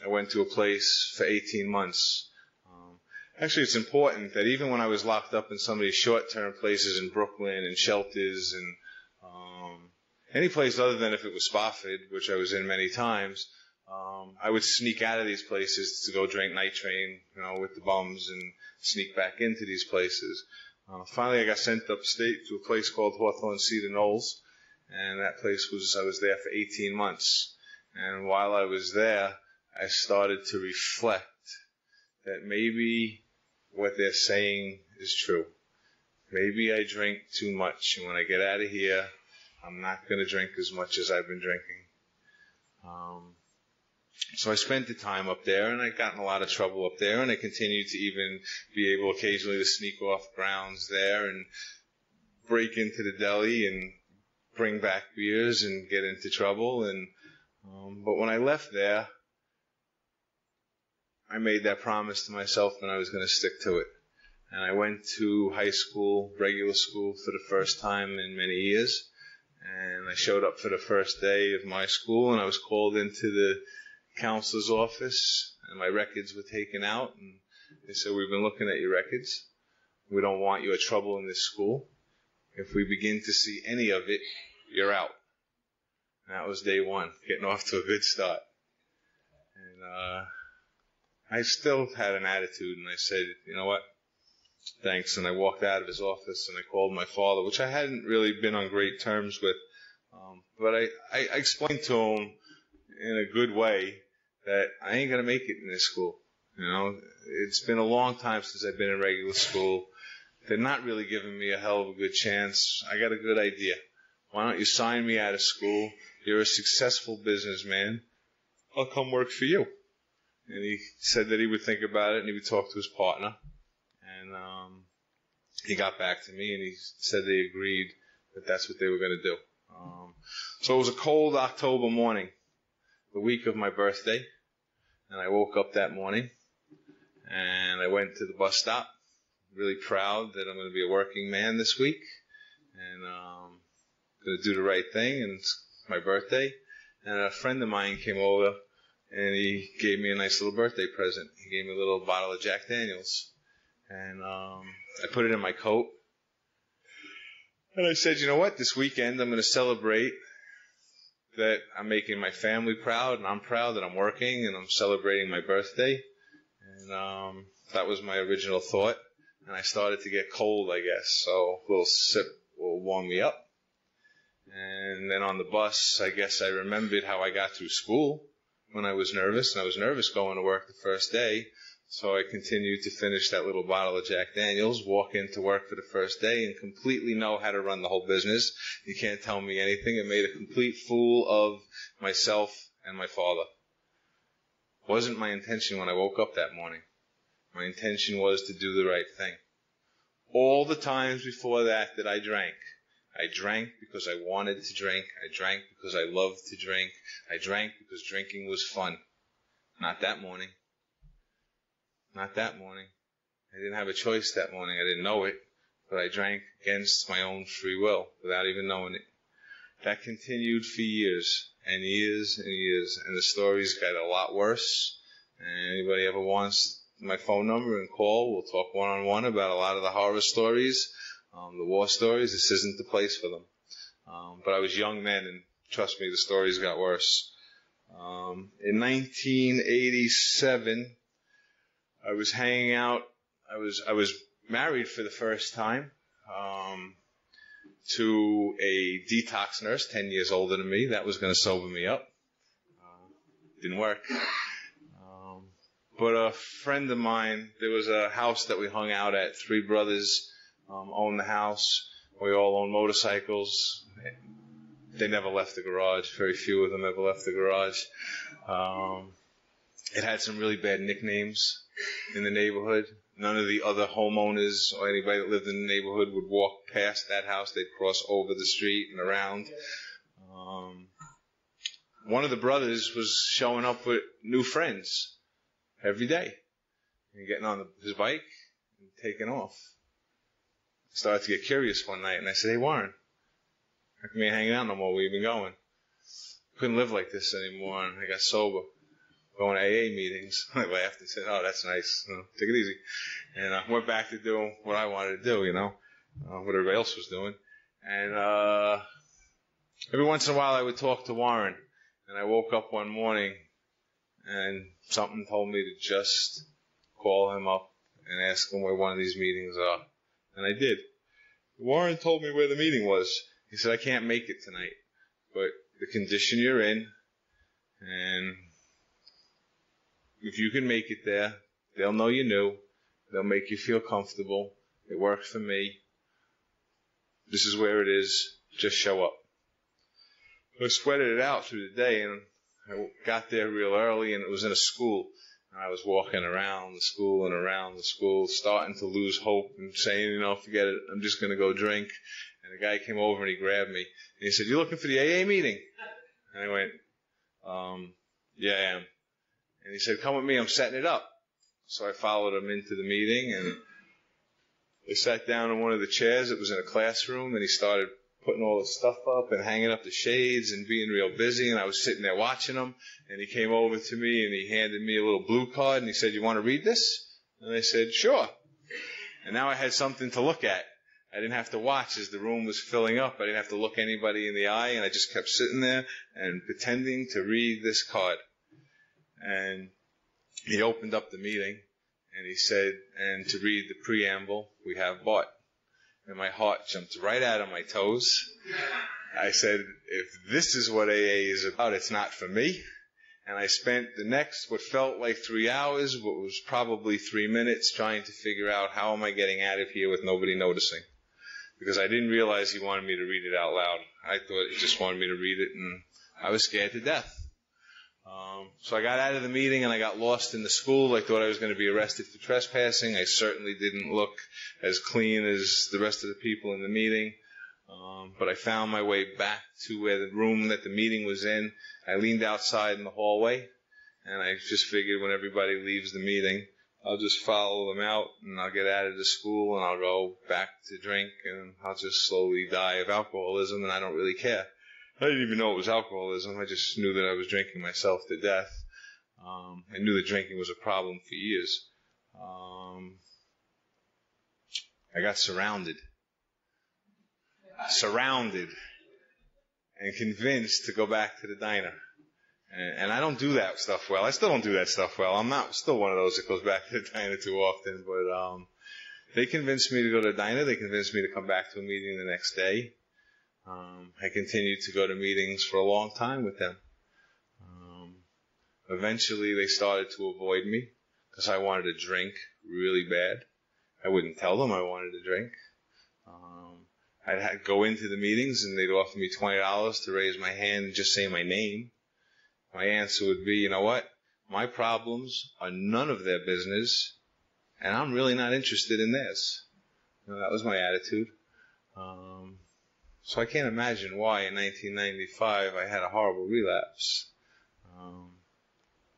I went to a place for 18 months. Um, actually, it's important that even when I was locked up in some of these short-term places in Brooklyn and shelters and um, any place other than if it was Spofford, which I was in many times, um, I would sneak out of these places to go drink night train, you know, with the bums and sneak back into these places. Uh, finally, I got sent upstate to a place called Hawthorne Cedar Knolls, and that place was I was there for 18 months. And while I was there, I started to reflect that maybe what they're saying is true. Maybe I drink too much, and when I get out of here, I'm not going to drink as much as I've been drinking. Um, so I spent the time up there, and I got in a lot of trouble up there, and I continued to even be able occasionally to sneak off grounds there and break into the deli and bring back beers and get into trouble. And um, but when I left there, I made that promise to myself, and I was going to stick to it. And I went to high school, regular school, for the first time in many years and I showed up for the first day of my school and I was called into the counselor's office and my records were taken out and they said, we've been looking at your records We don't want your trouble in this school. If we begin to see any of it, you're out. And that was day one, getting off to a good start. And uh, I still had an attitude, and I said, you know what? Thanks. And I walked out of his office, and I called my father, which I hadn't really been on great terms with. Um, but I, I, I explained to him in a good way that I ain't gonna make it in this school. You know, it's been a long time since I've been in regular school. They're not really giving me a hell of a good chance. I got a good idea. Why don't you sign me out of school? You're a successful businessman. I'll come work for you. And he said that he would think about it and he would talk to his partner. And um, he got back to me and he said they agreed that that's what they were going to do. Um, so it was a cold October morning, the week of my birthday. And I woke up that morning and I went to the bus stop, really proud that I'm going to be a working man this week and um, going to do the right thing. And it's my birthday. And a friend of mine came over and he gave me a nice little birthday present. He gave me a little bottle of Jack Daniels. And um, I put it in my coat. And I said, you know what? This weekend I'm going to celebrate that I'm making my family proud and I'm proud that I'm working and I'm celebrating my birthday. And um, that was my original thought. And I started to get cold, I guess. So a little sip will warm me up. And then on the bus, I guess I remembered how I got through school when I was nervous. And I was nervous going to work the first day. So I continued to finish that little bottle of Jack Daniels, walk into work for the first day, and completely know how to run the whole business. You can't tell me anything. It made a complete fool of myself and my father. Wasn't my intention when I woke up that morning. My intention was to do the right thing. All the times before that that I drank, I drank because I wanted to drink. I drank because I loved to drink. I drank because drinking was fun. Not that morning. Not that morning. I didn't have a choice that morning. I didn't know it, but I drank against my own free will without even knowing it. That continued for years and years and years, and the stories got a lot worse. And anybody ever wants my phone number and call, we'll talk one on one about a lot of the horror stories, um, the war stories. This isn't the place for them. Um, but I was young then, and trust me, the stories got worse. Um, in 1987, I was hanging out. I was I was married for the first time um, to a detox nurse, ten years older than me. That was going to sober me up. Uh, didn't work. Um, but a friend of mine, there was a house that we hung out at. Three brothers um, owned the house. We all owned motorcycles. They never left the garage. Very few of them ever left the garage. Um, it had some really bad nicknames in the neighborhood. None of the other homeowners or anybody that lived in the neighborhood would walk past that house. They'd cross over the street and around. Um, one of the brothers was showing up with new friends every day and getting on the, his bike and taking off. Started to get curious one night and I said, Hey Warren, how come you ain't hanging out no more? Where you been going? Couldn't live like this anymore and I got sober going to AA meetings. I laughed and said, "Oh, that's nice. You know, take it easy." And I uh, went back to doing what I wanted to do, you know, uh, what everybody else was doing. And uh, every once in a while, I would talk to Warren. And I woke up one morning, and something told me to just call him up and ask him where one of these meetings are. And I did. Warren told me where the meeting was. He said, I can't make it tonight, but the condition you're in, and if you can make it there, they'll know you knew. They'll make you feel comfortable. It worked for me. This is where it is. Just show up. I sweated it out through the day and I got there real early and it was in a school. I was walking around the school and around the school, starting to lose hope and saying, you know, forget it. I'm just going to go drink. And the guy came over and he grabbed me and he said, you looking for the AA meeting? And I went, um, yeah, I am. And he said, come with me, I'm setting it up. So I followed him into the meeting and they sat down in one of the chairs. It was in a classroom and he started putting all the stuff up and hanging up the shades and being real busy. And I was sitting there watching him and he came over to me and he handed me a little blue card and he said, you want to read this? And I said, sure. And now I had something to look at. I didn't have to watch as the room was filling up. I didn't have to look anybody in the eye, and I just kept sitting there and pretending to read this card. And he opened up the meeting, and he said, and to read the preamble, we have Bart. And my heart jumped right out of my toes. I said, if this is what AA is about, it's not for me. And I spent the next, what felt like three hours, what was probably three minutes, trying to figure out how am I getting out of here with nobody noticing. Because I didn't realize he wanted me to read it out loud. I thought he just wanted me to read it, and I was scared to death. Um, so I got out of the meeting and I got lost in the school. I thought I was going to be arrested for trespassing. I certainly didn't look as clean as the rest of the people in the meeting. Um, but I found my way back to where the room that the meeting was in. I leaned outside in the hallway, and I just figured when everybody leaves the meeting, I'll just follow them out, and I'll get out of the school, and I'll go back to drink, and I'll just slowly die of alcoholism, and I don't really care. I didn't even know it was alcoholism. I just knew that I was drinking myself to death. Um, I knew that drinking was a problem for years. Um, I got surrounded surrounded and convinced to go back to the diner. And, and I don't do that stuff well. I still don't do that stuff well. I'm not still one of those that goes back to the diner too often, but um, they convinced me to go to the diner. They convinced me to come back to a meeting the next day. Um, I continued to go to meetings for a long time with them. Um, eventually, they started to avoid me because I wanted to drink really bad. I wouldn't tell them I wanted to drink. I'd go into the meetings and they'd offer me $20 to raise my hand and just say my name. My answer would be, you know what? My problems are none of their business and I'm really not interested in this. You know, that was my attitude. Um, so I can't imagine why in 1995 I had a horrible relapse. Um,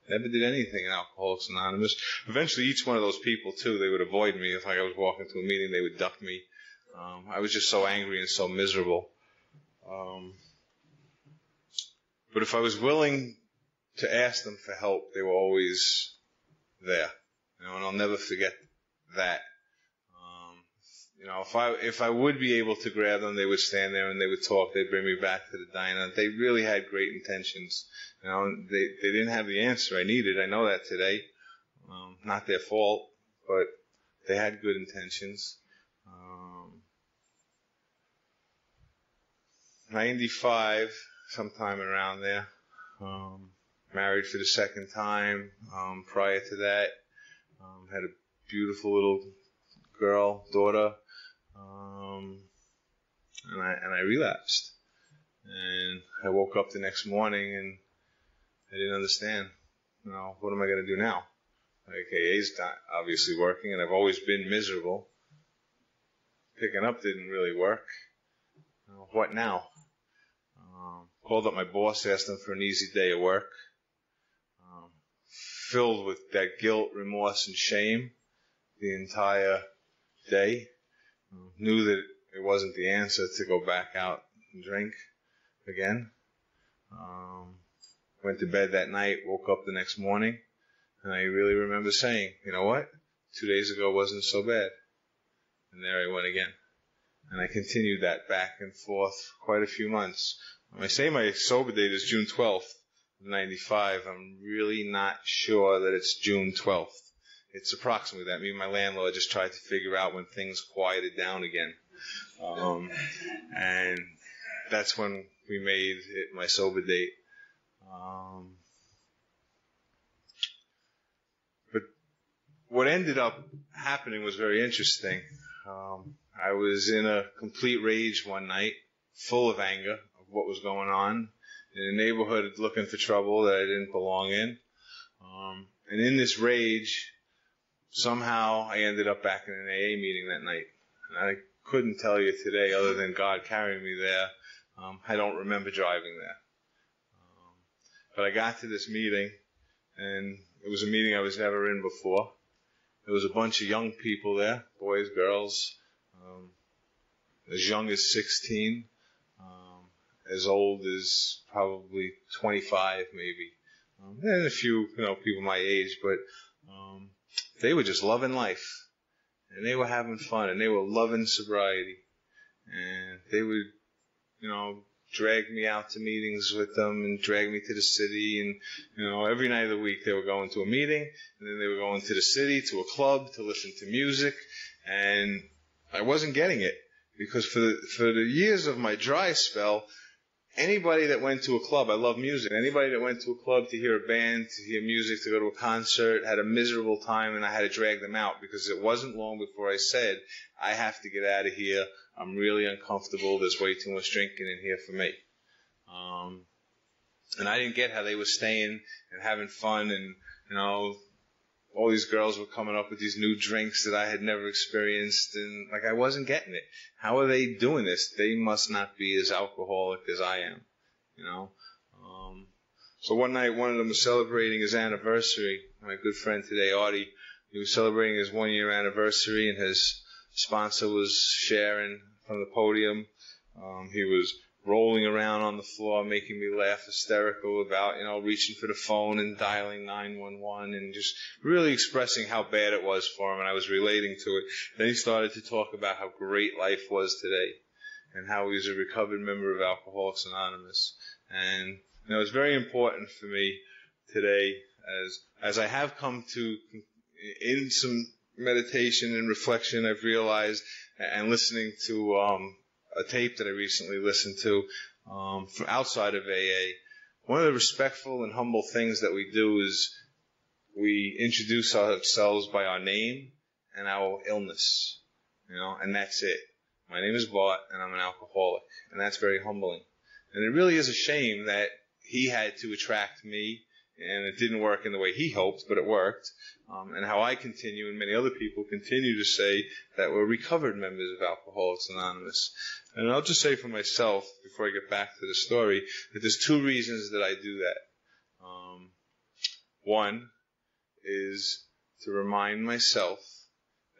never did anything in Alcoholics Anonymous. Eventually, each one of those people too, they would avoid me. If like I was walking to a meeting, they would duck me. Um, I was just so angry and so miserable. Um, but if I was willing to ask them for help, they were always there. You know, and I'll never forget that. Um, you know, if I if I would be able to grab them, they would stand there and they would talk. They'd bring me back to the diner. They really had great intentions. You know, they they didn't have the answer I needed. I know that today. Um, not their fault, but they had good intentions. 95, sometime around there. Um, married for the second time. Um, prior to that, um, had a beautiful little girl, daughter, um, and I and I relapsed. And I woke up the next morning and I didn't understand. You know, what am I going to do now? Like AA's not obviously working, and I've always been miserable. Picking up didn't really work. You know, what now? Um, called up my boss, asked him for an easy day of work. Um, filled with that guilt, remorse, and shame the entire day. Knew that it wasn't the answer to go back out and drink again. Um, went to bed that night, woke up the next morning, and I really remember saying, you know what? Two days ago wasn't so bad. And there I went again. And I continued that back and forth for quite a few months when I say my sober date is June 12th, 95, I'm really not sure that it's June 12th. It's approximately that. Me and my landlord just tried to figure out when things quieted down again. Um, and that's when we made it my sober date. Um, but what ended up happening was very interesting. Um, I was in a complete rage one night, full of anger of what was going on in a neighborhood looking for trouble that I didn't belong in. Um, and in this rage, somehow I ended up back in an AA meeting that night. And I couldn't tell you today, other than God carrying me there. Um, I don't remember driving there. Um, but I got to this meeting, and it was a meeting I was never in before. There was a bunch of young people there, boys, girls, um, as young as 16 as old as probably 25 maybe. Um, and a few, you know, people my age, but um, they were just loving life. and they were having fun and they were loving sobriety. And they would, you know, drag me out to meetings with them and drag me to the city. And, you know, every night of the week they were going to a meeting and then they were going to the city, to a club to listen to music. And I wasn't getting it because for the, for the years of my dry spell, anybody that went to a club, I love music. Anybody that went to a club to hear a band, to hear music, to go to a concert, had a miserable time, and I had to drag them out because it wasn't long before I said, I have to get out of here. I'm really uncomfortable. There's way too much drinking in here for me. Um, and I didn't get how they were staying and having fun and, you know, all these girls were coming up with these new drinks that I had never experienced, and like I wasn't getting it. How are they doing this? They must not be as alcoholic as I am, you know. Um, so one night, one of them was celebrating his anniversary. My good friend today, Artie, he was celebrating his one year anniversary, and his sponsor was sharing from the podium. Um, he was rolling around on the floor, making me laugh hysterical about, you know, reaching for the phone and dialing 911 and just really expressing how bad it was for him and I was relating to it. Then he started to talk about how great life was today and how he was a recovered member of Alcoholics Anonymous. And, you know, it's very important for me today as, as I have come to, in some meditation and reflection, I've realized and listening to, um, a tape that I recently listened to um, from outside of AA. One of the respectful and humble things that we do is we introduce ourselves by our name and our illness, you know, and that's it. My name is Bart, and I'm an alcoholic, and that's very humbling. And it really is a shame that he had to attract me, and it didn't work in the way he hoped, but it worked. Um, and how I continue, and many other people continue to say that we're recovered members of Alcoholics Anonymous. And I'll just say for myself, before I get back to the story, that there's two reasons that I do that. Um, one is to remind myself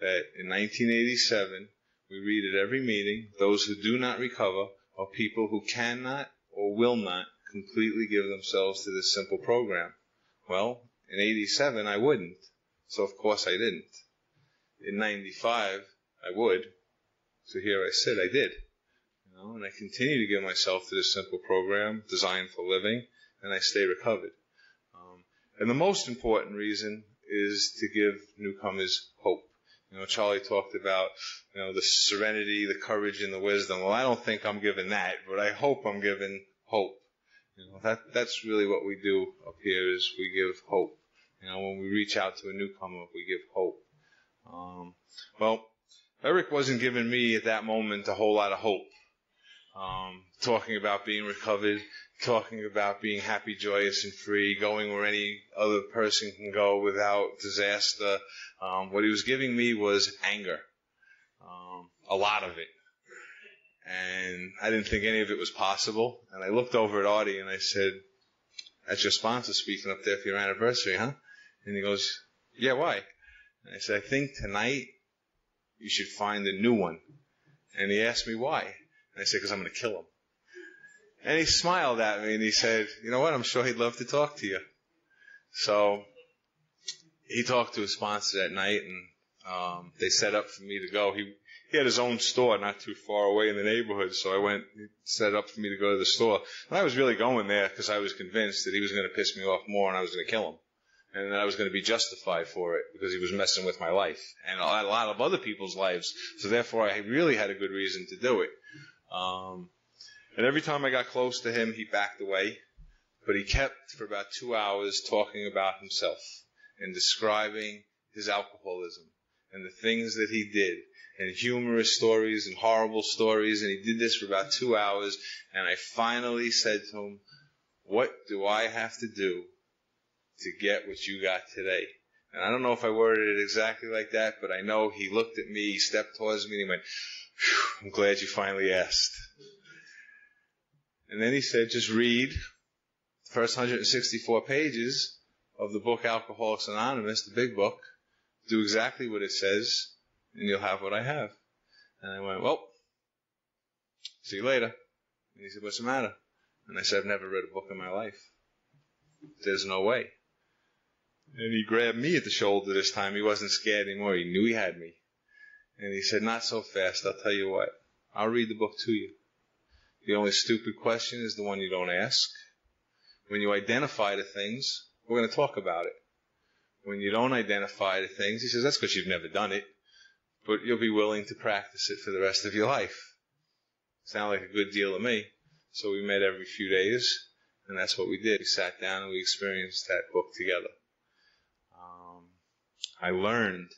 that in 1987, we read at every meeting, those who do not recover are people who cannot or will not completely give themselves to this simple program. Well, in 87, I wouldn't. So of course I didn't. In 95, I would. So here I sit, I did know, and I continue to give myself to this simple program designed for living, and I stay recovered. Um, and the most important reason is to give newcomers hope. You know, Charlie talked about, you know, the serenity, the courage, and the wisdom. Well, I don't think I'm given that, but I hope I'm given hope. You know, that, that's really what we do up here is we give hope. You know, when we reach out to a newcomer, we give hope. Um, well, Eric wasn't giving me at that moment a whole lot of hope um, talking about being recovered, talking about being happy, joyous, and free, going where any other person can go without disaster. Um, what he was giving me was anger, um, a lot of it. And I didn't think any of it was possible. And I looked over at Artie and I said, that's your sponsor speaking up there for your anniversary, huh? And he goes, yeah, why? And I said, I think tonight you should find a new one. And he asked me why. And I said, because I'm going to kill him. And he smiled at me and he said, you know what? I'm sure he'd love to talk to you. So he talked to his sponsor that night and um, they set up for me to go. He he had his own store not too far away in the neighborhood, so I went set up for me to go to the store. And I was really going there because I was convinced that he was going to piss me off more and I was going to kill him, and that I was going to be justified for it because he was messing with my life and a lot of other people's lives. So therefore, I really had a good reason to do it. Um, and every time I got close to him, he backed away. But he kept for about two hours talking about himself and describing his alcoholism and the things that he did and humorous stories and horrible stories. And he did this for about two hours. And I finally said to him, What do I have to do to get what you got today? And I don't know if I worded it exactly like that, but I know he looked at me, he stepped towards me, and he went, I'm glad you finally asked. And then he said, just read the first 164 pages of the book Alcoholics Anonymous, the big book. Do exactly what it says, and you'll have what I have. And I went, well, see you later. And he said, what's the matter? And I said, I've never read a book in my life. There's no way. And he grabbed me at the shoulder this time. He wasn't scared anymore. He knew he had me. And he said, not so fast. I'll tell you what. I'll read the book to you. The only stupid question is the one you don't ask. When you identify the things, we're going to talk about it. When you don't identify the things, he says, that's because you've never done it, but you'll be willing to practice it for the rest of your life. Sound like a good deal to me. So we met every few days, and that's what we did. We sat down and we experienced that book together. Um, I learned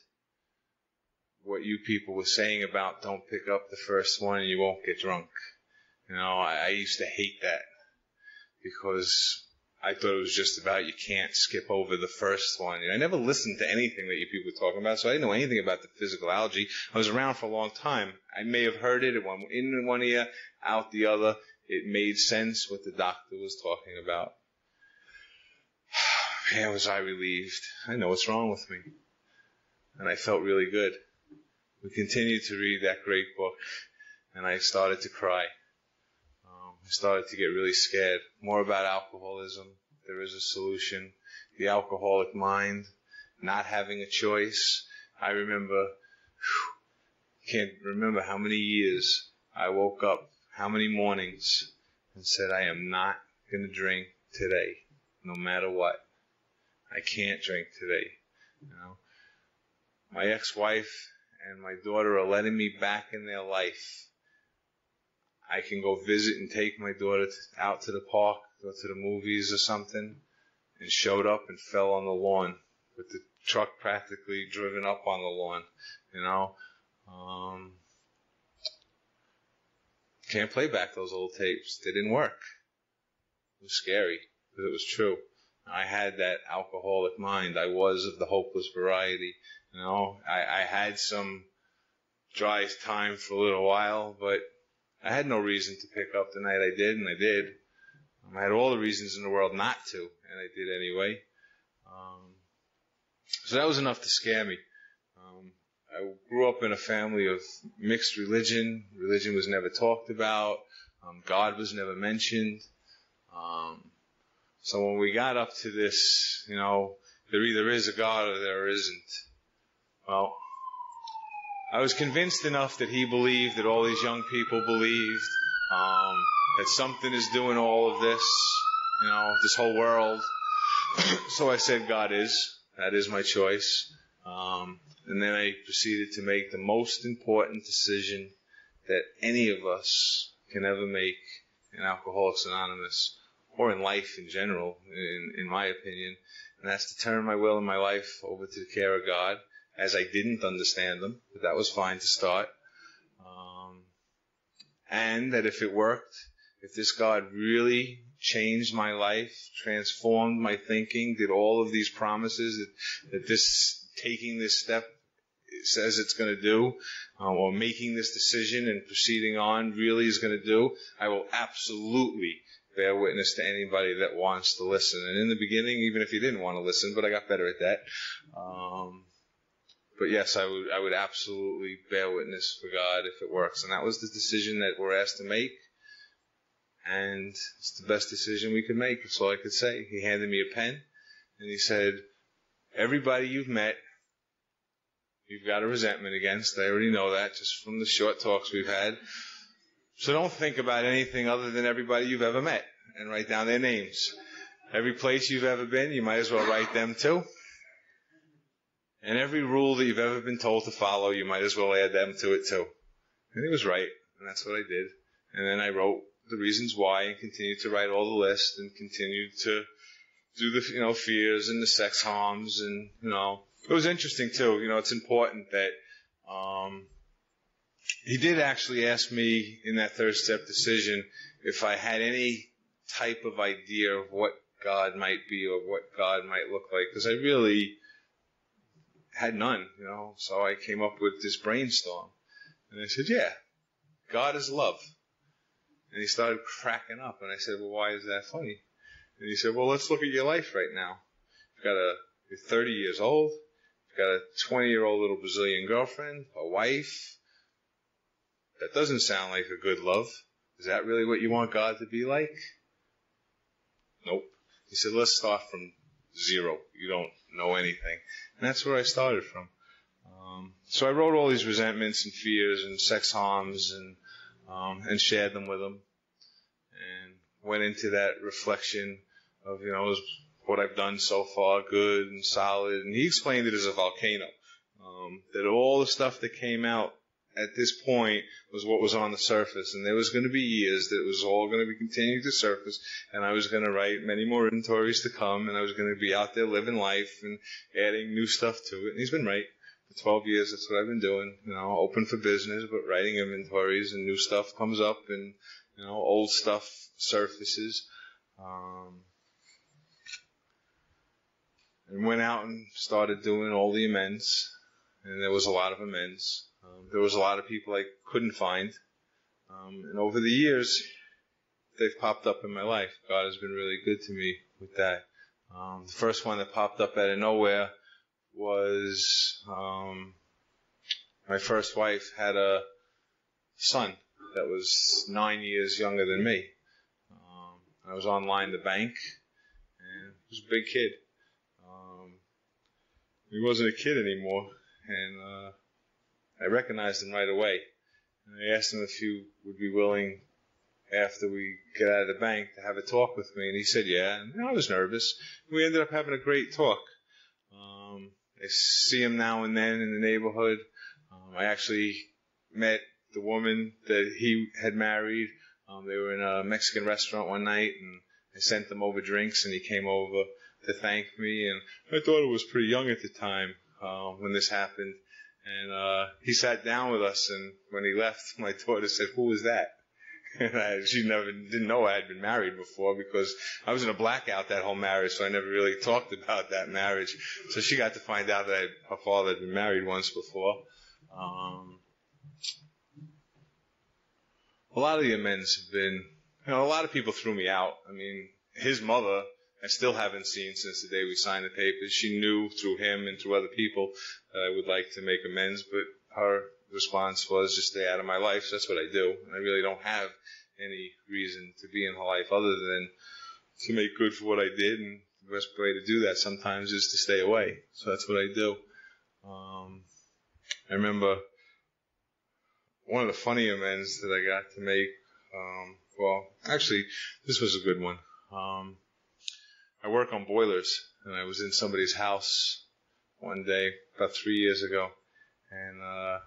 what you people were saying about don't pick up the first one and you won't get drunk. You know, I, I used to hate that because I thought it was just about you can't skip over the first one. I never listened to anything that you people were talking about, so I didn't know anything about the physical allergy. I was around for a long time. I may have heard it in one ear, out the other. It made sense what the doctor was talking about. Man, was I relieved. I know what's wrong with me. And I felt really good. We continued to read that great book, and I started to cry. Um, I started to get really scared. More about alcoholism. There is a solution. The alcoholic mind, not having a choice. I remember, whew, can't remember how many years I woke up, how many mornings, and said, I am not going to drink today, no matter what. I can't drink today. You know, my ex-wife and my daughter are letting me back in their life. I can go visit and take my daughter out to the park, go to the movies or something, and showed up and fell on the lawn with the truck practically driven up on the lawn, you know. Um, can't play back those old tapes. They didn't work. It was scary, but it was true. I had that alcoholic mind. I was of the hopeless variety. You know, I, I had some dry time for a little while, but I had no reason to pick up the night I did, and I did. Um, I had all the reasons in the world not to, and I did anyway. Um, so that was enough to scare me. Um, I grew up in a family of mixed religion. Religion was never talked about. Um, God was never mentioned. Um, so when we got up to this, you know, there either is a God or there isn't. Well, I was convinced enough that he believed, that all these young people believed, um, that something is doing all of this, you know, this whole world. so I said, God is. That is my choice. Um, and then I proceeded to make the most important decision that any of us can ever make in Alcoholics Anonymous or in life in general, in, in my opinion. And that's to turn my will and my life over to the care of God as I didn't understand them, but that was fine to start. Um, and that if it worked, if this God really changed my life, transformed my thinking, did all of these promises that, that this taking this step says it's going to do, um, or making this decision and proceeding on really is going to do, I will absolutely bear witness to anybody that wants to listen. And in the beginning, even if you didn't want to listen, but I got better at that. Um, but yes, I would I would absolutely bear witness for God if it works, and that was the decision that we're asked to make, and it's the best decision we could make. That's all I could say. He handed me a pen, and he said, "Everybody you've met, you've got a resentment against. I already know that just from the short talks we've had. So don't think about anything other than everybody you've ever met, and write down their names. Every place you've ever been, you might as well write them too." And every rule that you've ever been told to follow, you might as well add them to it too. And he was right, and that's what I did. And then I wrote the reasons why and continued to write all the lists and continued to do the, you know, fears and the sex harms and, you know, it was interesting too. You know, it's important that, um, he did actually ask me in that third step decision if I had any type of idea of what God might be or what God might look like. Because I really, had none, you know. So I came up with this brainstorm. And I said, yeah, God is love. And he started cracking up. And I said, well, why is that funny? And he said, well, let's look at your life right now. You've got a, you're 30 years old. You've got a 20 year old little Brazilian girlfriend, a wife. That doesn't sound like a good love. Is that really what you want God to be like? Nope. He said, let's start from zero. You don't know anything. And that's where I started from. Um, so I wrote all these resentments and fears and sex harms and um, and shared them with him, and went into that reflection of you know what I've done so far, good and solid. And he explained it as a volcano, um, that all the stuff that came out at this point was what was on the surface, and there was going to be years that it was all going to be continuing to surface, and I was going to write many more inventories to come, and I was going to be out there living life and adding new stuff to it. And he's been right. For 12 years, that's what I've been doing. You know, open for business, but writing inventories, and new stuff comes up, and you know, old stuff surfaces. Um, and went out and started doing all the amends, and there was a lot of amends. Um, there was a lot of people I couldn't find, um, and over the years, they've popped up in my life. God has been really good to me with that. Um, the first one that popped up out of nowhere was um, my first wife had a son that was nine years younger than me. Um, I was online the bank, and he was a big kid he wasn't a kid anymore, and uh, I recognized him right away. And I asked him if he would be willing, after we get out of the bank, to have a talk with me, and he said yeah. And I was nervous. We ended up having a great talk. Um, I see him now and then in the neighborhood. Um, I actually met the woman that he had married. Um, they were in a Mexican restaurant one night, and I sent them over drinks, and he came over to thank me. And my daughter was pretty young at the time uh, when this happened. And uh, he sat down with us, and when he left, my daughter said, "Who was that?" And I, she never didn't know I had been married before because I was in a blackout that whole marriage, so I never really talked about that marriage. So she got to find out that I, her father had been married once before. Um, a lot of the amends have been, you know, a lot of people threw me out. I mean, his mother I still haven't seen since the day we signed the papers. She knew through him and through other people that I would like to make amends, but her response was just stay out of my life. So that's what I do. I really don't have any reason to be in her life other than to make good for what I did. And the best way to do that sometimes is to stay away. So that's what I do. Um, I remember one of the funny amends that I got to make. Um, well, actually, this was a good one. Um, I work on boilers, and I was in somebody's house one day about three years ago, and uh,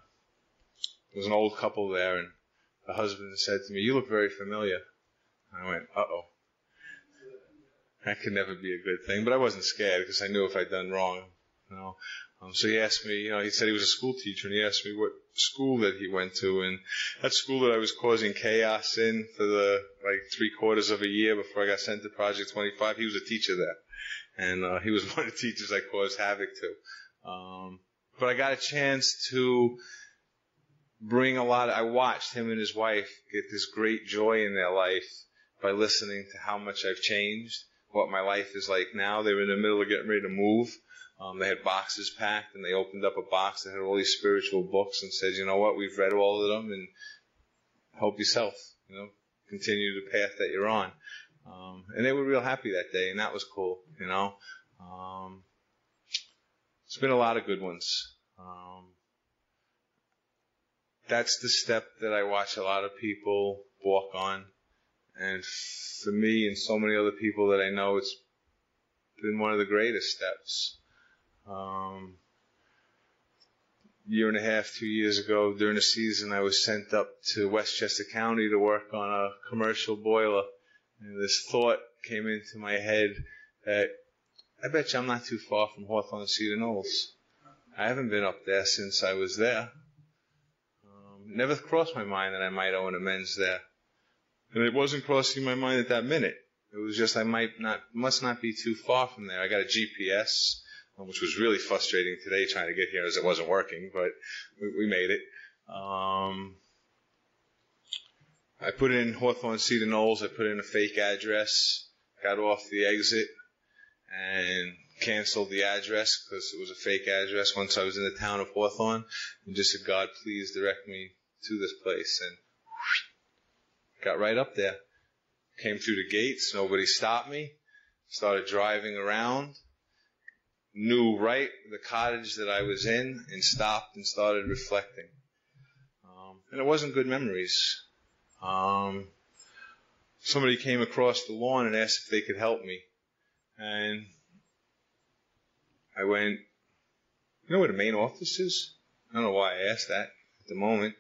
there was an old couple there, and the husband said to me, "You look very familiar." I went, "Uh oh." That could never be a good thing, but I wasn't scared because I knew if I'd done wrong, you know, um, so he asked me, you know, he said he was a school teacher, and he asked me what school that he went to, and that school that I was causing chaos in for the like three quarters of a year before I got sent to Project 25. He was a teacher there, and uh, he was one of the teachers I caused havoc to. Um, but I got a chance to bring a lot. Of, I watched him and his wife get this great joy in their life by listening to how much I've changed, what my life is like now. They were in the middle of getting ready to move um, they had boxes packed, and they opened up a box that had all these spiritual books and said, "You know what? We've read all of them, and help yourself. You know, continue the path that you're on." Um, and they were real happy that day, and that was cool. You know, um, it's been a lot of good ones. Um, that's the step that I watch a lot of people walk on, and for me and so many other people that I know, it's been one of the greatest steps. Um, year and a half, two years ago, during the season, I was sent up to Westchester County to work on a commercial boiler. And this thought came into my head that I bet you I'm not too far from Hawthorne Cedar Knolls. I haven't been up there since I was there. Um, never crossed my mind that I might own a men's there. And it wasn't crossing my mind at that minute. It was just I might not, must not be too far from there. I got a GPS which was really frustrating today trying to get here as it wasn't working, but we, we made it. Um, I put in Hawthorne Cedar Knolls. I put in a fake address, got off the exit, and canceled the address because it was a fake address once I was in the town of Hawthorne, and just said, God, please direct me to this place. And got right up there. Came through the gates. Nobody stopped me. Started driving around knew right the cottage that I was in and stopped and started reflecting. Um, and it wasn't good memories. Um, somebody came across the lawn and asked if they could help me. And I went, you know where the main office is? I don't know why I asked that at the moment.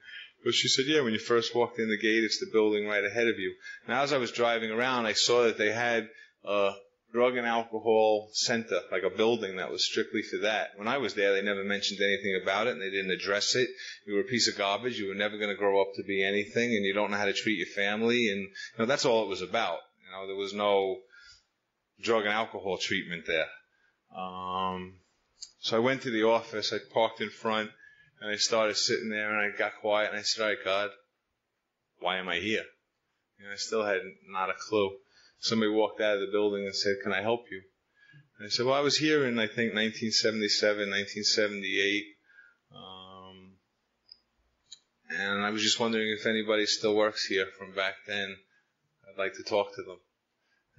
But she said, yeah, when you first walked in the gate, it's the building right ahead of you. Now, as I was driving around, I saw that they had a drug and alcohol center, like a building that was strictly for that. When I was there, they never mentioned anything about it and they didn't address it. You were a piece of garbage. You were never going to grow up to be anything and you don't know how to treat your family. And, you know, that's all it was about. You know, there was no drug and alcohol treatment there. Um, so I went to the office. I parked in front and I started sitting there and I got quiet and I said, all right, God, why am I here? And I still had not a clue. Somebody walked out of the building and said, can I help you? And I said, well, I was here in, I think, 1977, 1978. Um, and I was just wondering if anybody still works here from back then. I'd like to talk to them.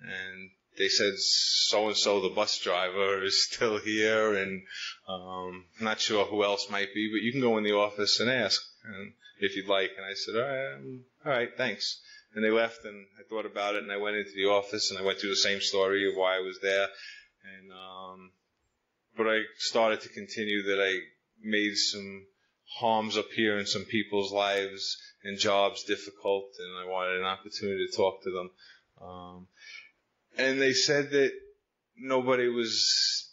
And they said so and so, the bus driver, is still here, and um, not sure who else might be, but you can go in the office and ask, and if you'd like. And I said, all right, um, all right, thanks. And they left, and I thought about it, and I went into the office, and I went through the same story of why I was there, and um, but I started to continue that I made some harms up here in some people's lives and jobs difficult, and I wanted an opportunity to talk to them. Um, and they said that nobody was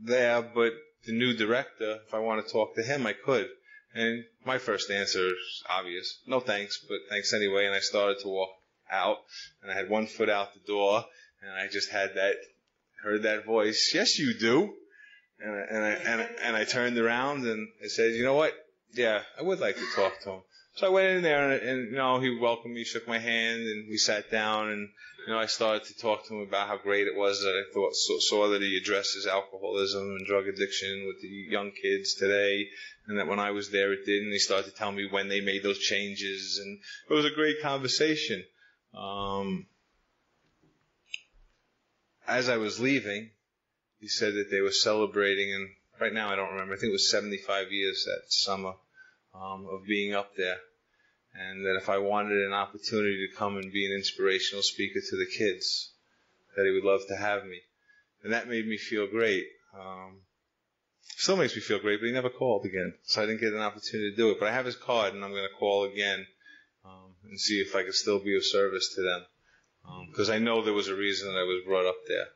there but the new director. If I want to talk to him, I could. And my first answer is obvious. No thanks, but thanks anyway. And I started to walk out and I had one foot out the door and I just had that, heard that voice. Yes, you do. And I, and I, and and I turned around and I said, you know what? Yeah, I would like to talk to him. So I went in there and, and, you know, he welcomed me, shook my hand, and we sat down and, you know, I started to talk to him about how great it was that I thought, saw, saw that he addresses alcoholism and drug addiction with the young kids today, and that when I was there it did, and he started to tell me when they made those changes, and it was a great conversation. Um, as I was leaving, he said that they were celebrating, and right now I don't remember, I think it was 75 years that summer um, of being up there. And that if I wanted an opportunity to come and be an inspirational speaker to the kids, that he would love to have me. And that made me feel great. Um, still makes me feel great, but he never called again. So I didn't get an opportunity to do it. But I have his card and I'm going to call again um, and see if I can still be of service to them. Because um, I know there was a reason that I was brought up there.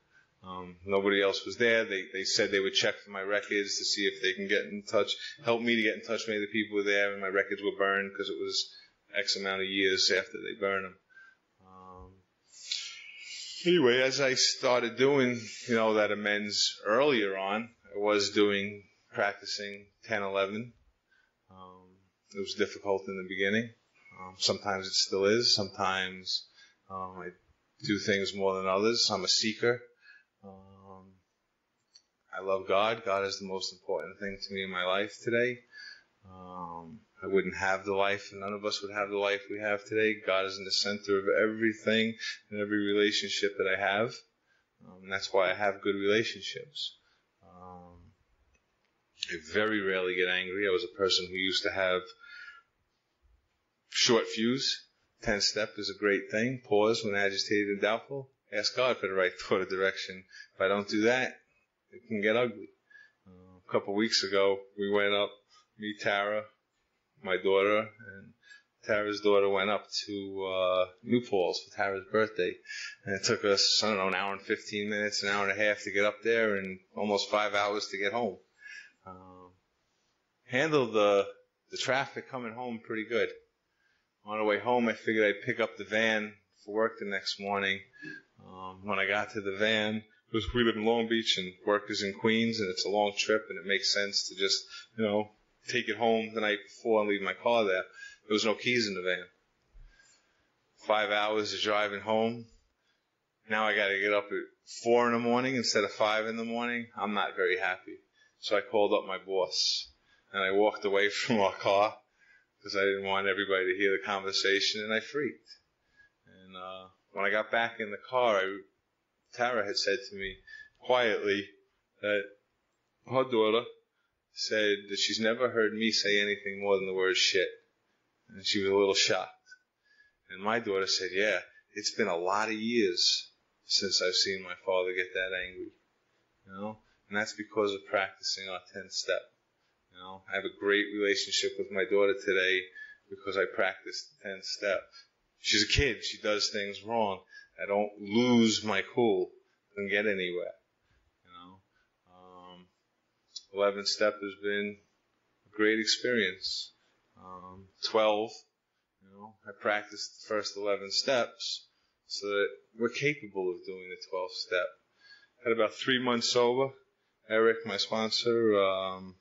Um, nobody else was there. They, they said they would check for my records to see if they can get in touch, help me to get in touch with the people were there, and my records were burned because it was X amount of years after they burned them. Um, anyway, as I started doing, you know, that amends earlier on, I was doing, practicing 10, 11. Um, it was difficult in the beginning. Um, sometimes it still is. Sometimes um, I do things more than others. I'm a seeker. Um, I love God. God is the most important thing to me in my life today. Um, I wouldn't have the life, none of us would have the life we have today. God is in the center of everything and every relationship that I have. Um, that's why I have good relationships. Um, I very rarely get angry. I was a person who used to have short fuse. Ten step is a great thing. Pause when agitated and doubtful ask God for the right thought of direction. If I don't do that, it can get ugly. Uh, a couple weeks ago, we went up, me, Tara, my daughter, and Tara's daughter went up to uh, New Paltz for Tara's birthday, and it took us I don't know an hour and 15 minutes, an hour and a half to get up there, and almost five hours to get home. Um, handled the the traffic coming home pretty good. On the way home, I figured I'd pick up the van for work the next morning, um, when I got to the van, because we live in Long Beach and work is in Queens, and it's a long trip, and it makes sense to just, you know, take it home the night before and leave my car there. There was no keys in the van. Five hours of driving home. Now I got to get up at four in the morning instead of five in the morning. I'm not very happy. So I called up my boss and I walked away from our car because I didn't want everybody to hear the conversation and I freaked. And, uh, when I got back in the car, I, Tara had said to me quietly, uh, that her daughter said that she's never heard me say anything more than the word shit. And she was a little shocked. And my daughter said, yeah, it's been a lot of years since I've seen my father get that angry. You know? And that's because of practicing our 10 step. You know, I have a great relationship with my daughter today because I practiced the 10 step. She's a kid. She does things wrong. I don't lose my cool and get anywhere. You know, um, 11 step has been a great experience. Um, 12, you know, I practiced the first 11 steps so that we're capable of doing the 12th step. Had about three months sober. Eric, my sponsor, um,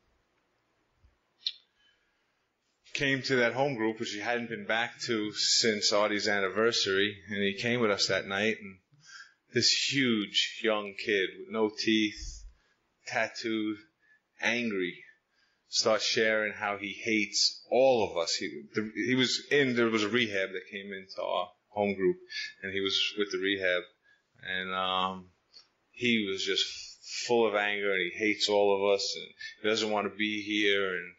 came to that home group, which he hadn't been back to since Artie's anniversary, and he came with us that night, and this huge young kid with no teeth, tattooed, angry, starts sharing how he hates all of us. He, the, he was in, there was a rehab that came into our home group, and he was with the rehab, and um, he was just full of anger, and he hates all of us, and he doesn't want to be here, and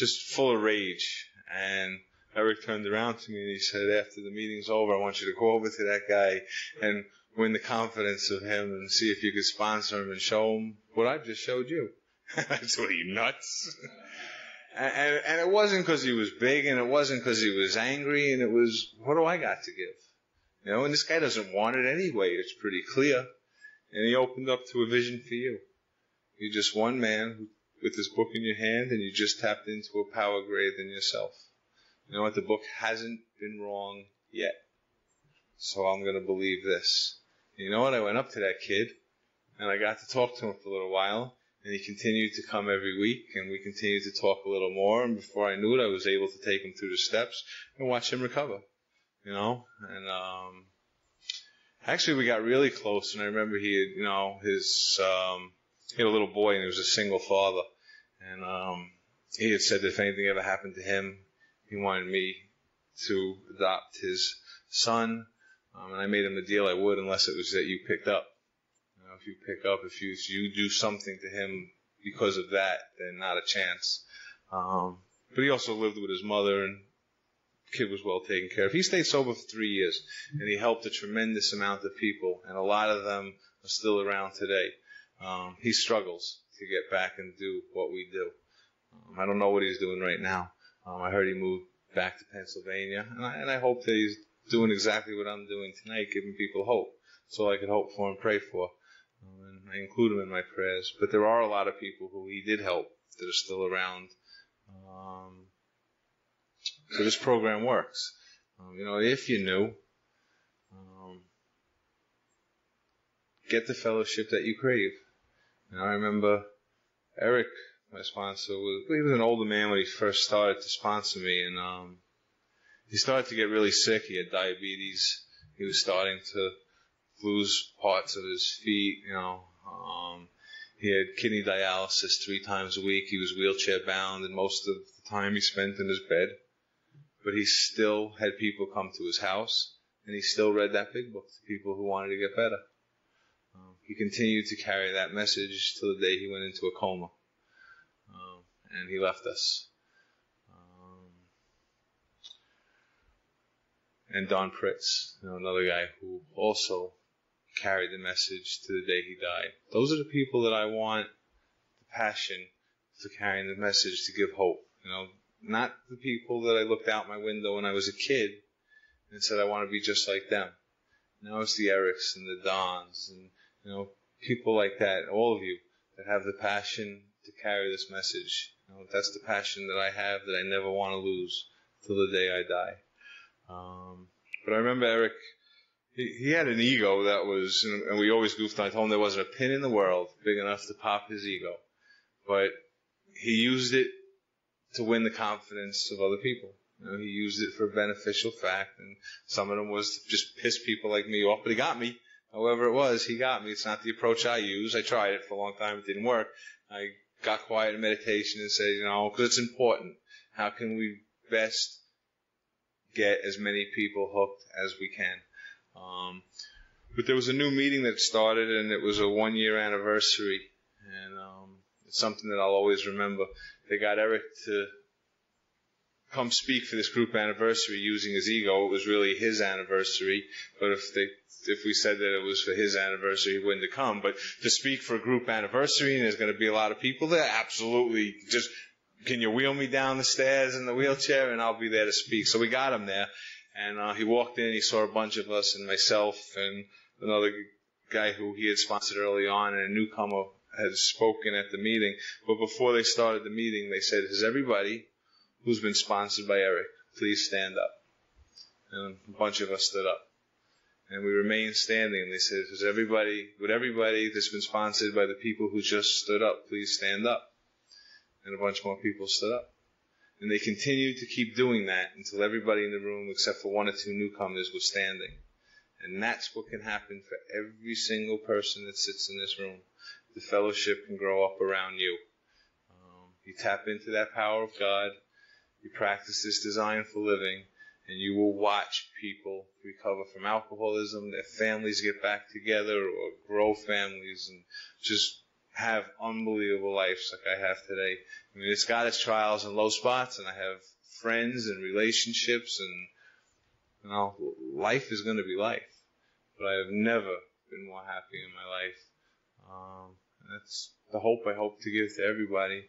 just full of rage. And Eric turned around to me and he said, after the meeting's over, I want you to go over to that guy and win the confidence of him and see if you could sponsor him and show him what I just showed you. I said, are you nuts? and, and, and it wasn't because he was big and it wasn't because he was angry and it was, what do I got to give? You know, and this guy doesn't want it anyway. It's pretty clear. And he opened up to a vision for you. You're just one man who with this book in your hand and you just tapped into a power greater than yourself. You know what? The book hasn't been wrong yet. So I'm going to believe this. And you know what? I went up to that kid and I got to talk to him for a little while and he continued to come every week and we continued to talk a little more and before I knew it I was able to take him through the steps and watch him recover. You know? And um actually we got really close and I remember he had, you know, his um he had a little boy and he was a single father. And um, he had said that if anything ever happened to him, he wanted me to adopt his son. Um, and I made him a deal I would unless it was that you picked up. You know, if you pick up, if you, if you do something to him because of that, then not a chance. Um, but he also lived with his mother and kid was well taken care of. He stayed sober for three years and he helped a tremendous amount of people and a lot of them are still around today. Um, he struggles to get back and do what we do. Um, I don't know what he's doing right now. Um, I heard he moved back to Pennsylvania, and I, and I hope that he's doing exactly what I'm doing tonight, giving people hope. That's all I can hope for and pray for. Um, and I include him in my prayers. But there are a lot of people who he did help that are still around. Um, so this program works. Um, you know, if you knew, um, get the fellowship that you crave. And I remember Eric, my sponsor, was he was an older man when he first started to sponsor me, and um, he started to get really sick. He had diabetes. He was starting to lose parts of his feet. You know, um, he had kidney dialysis three times a week. He was wheelchair bound, and most of the time he spent in his bed. But he still had people come to his house, and he still read that big book to people who wanted to get better. He continued to carry that message till the day he went into a coma. Um, and he left us. Um, and Don Pritz, you know, another guy who also carried the message to the day he died. Those are the people that I want the passion for carrying the message to give hope. You know, not the people that I looked out my window when I was a kid and said I want to be just like them. Now it's the Erics and the Dons and you know, people like that, all of you that have the passion to carry this message. You know, that's the passion that I have that I never want to lose till the day I die. Um, but I remember Eric, he, he had an ego that was, and we always goofed on. I told him there wasn't a pin in the world big enough to pop his ego, but he used it to win the confidence of other people. You know, he used it for a beneficial fact, and some of them was to just piss people like me off, but he got me. However it was, he got me. It's not the approach I use. I tried it for a long time. It didn't work. I got quiet in meditation and said, you know, because it's important. How can we best get as many people hooked as we can? Um, but there was a new meeting that started, and it was a one-year anniversary. And um, it's something that I'll always remember. They got Eric to come speak for this group anniversary using his ego. It was really his anniversary, but if they if we said that it was for his anniversary, he wouldn't have come. But to speak for a group anniversary and there's going to be a lot of people there, absolutely. Just can you wheel me down the stairs in the wheelchair and I'll be there to speak. So we got him there, and uh, he walked in. He saw a bunch of us and myself and another guy who he had sponsored early on and a newcomer had spoken at the meeting. But before they started the meeting, they said, "Has everybody who's been sponsored by Eric, please stand up. And a bunch of us stood up. And we remained standing. And they said, Does everybody, would everybody that's been sponsored by the people who just stood up, please stand up? And a bunch more people stood up. And they continued to keep doing that until everybody in the room, except for one or two newcomers, was standing. And that's what can happen for every single person that sits in this room. The fellowship can grow up around you. Um, you tap into that power of God you practice this design for living, and you will watch people recover from alcoholism, their families get back together or grow families and just have unbelievable lives like I have today. I mean, it's got its trials and low spots, and I have friends and relationships, and you know, life is going to be life. But I have never been more happy in my life. Um, that's the hope I hope to give to everybody.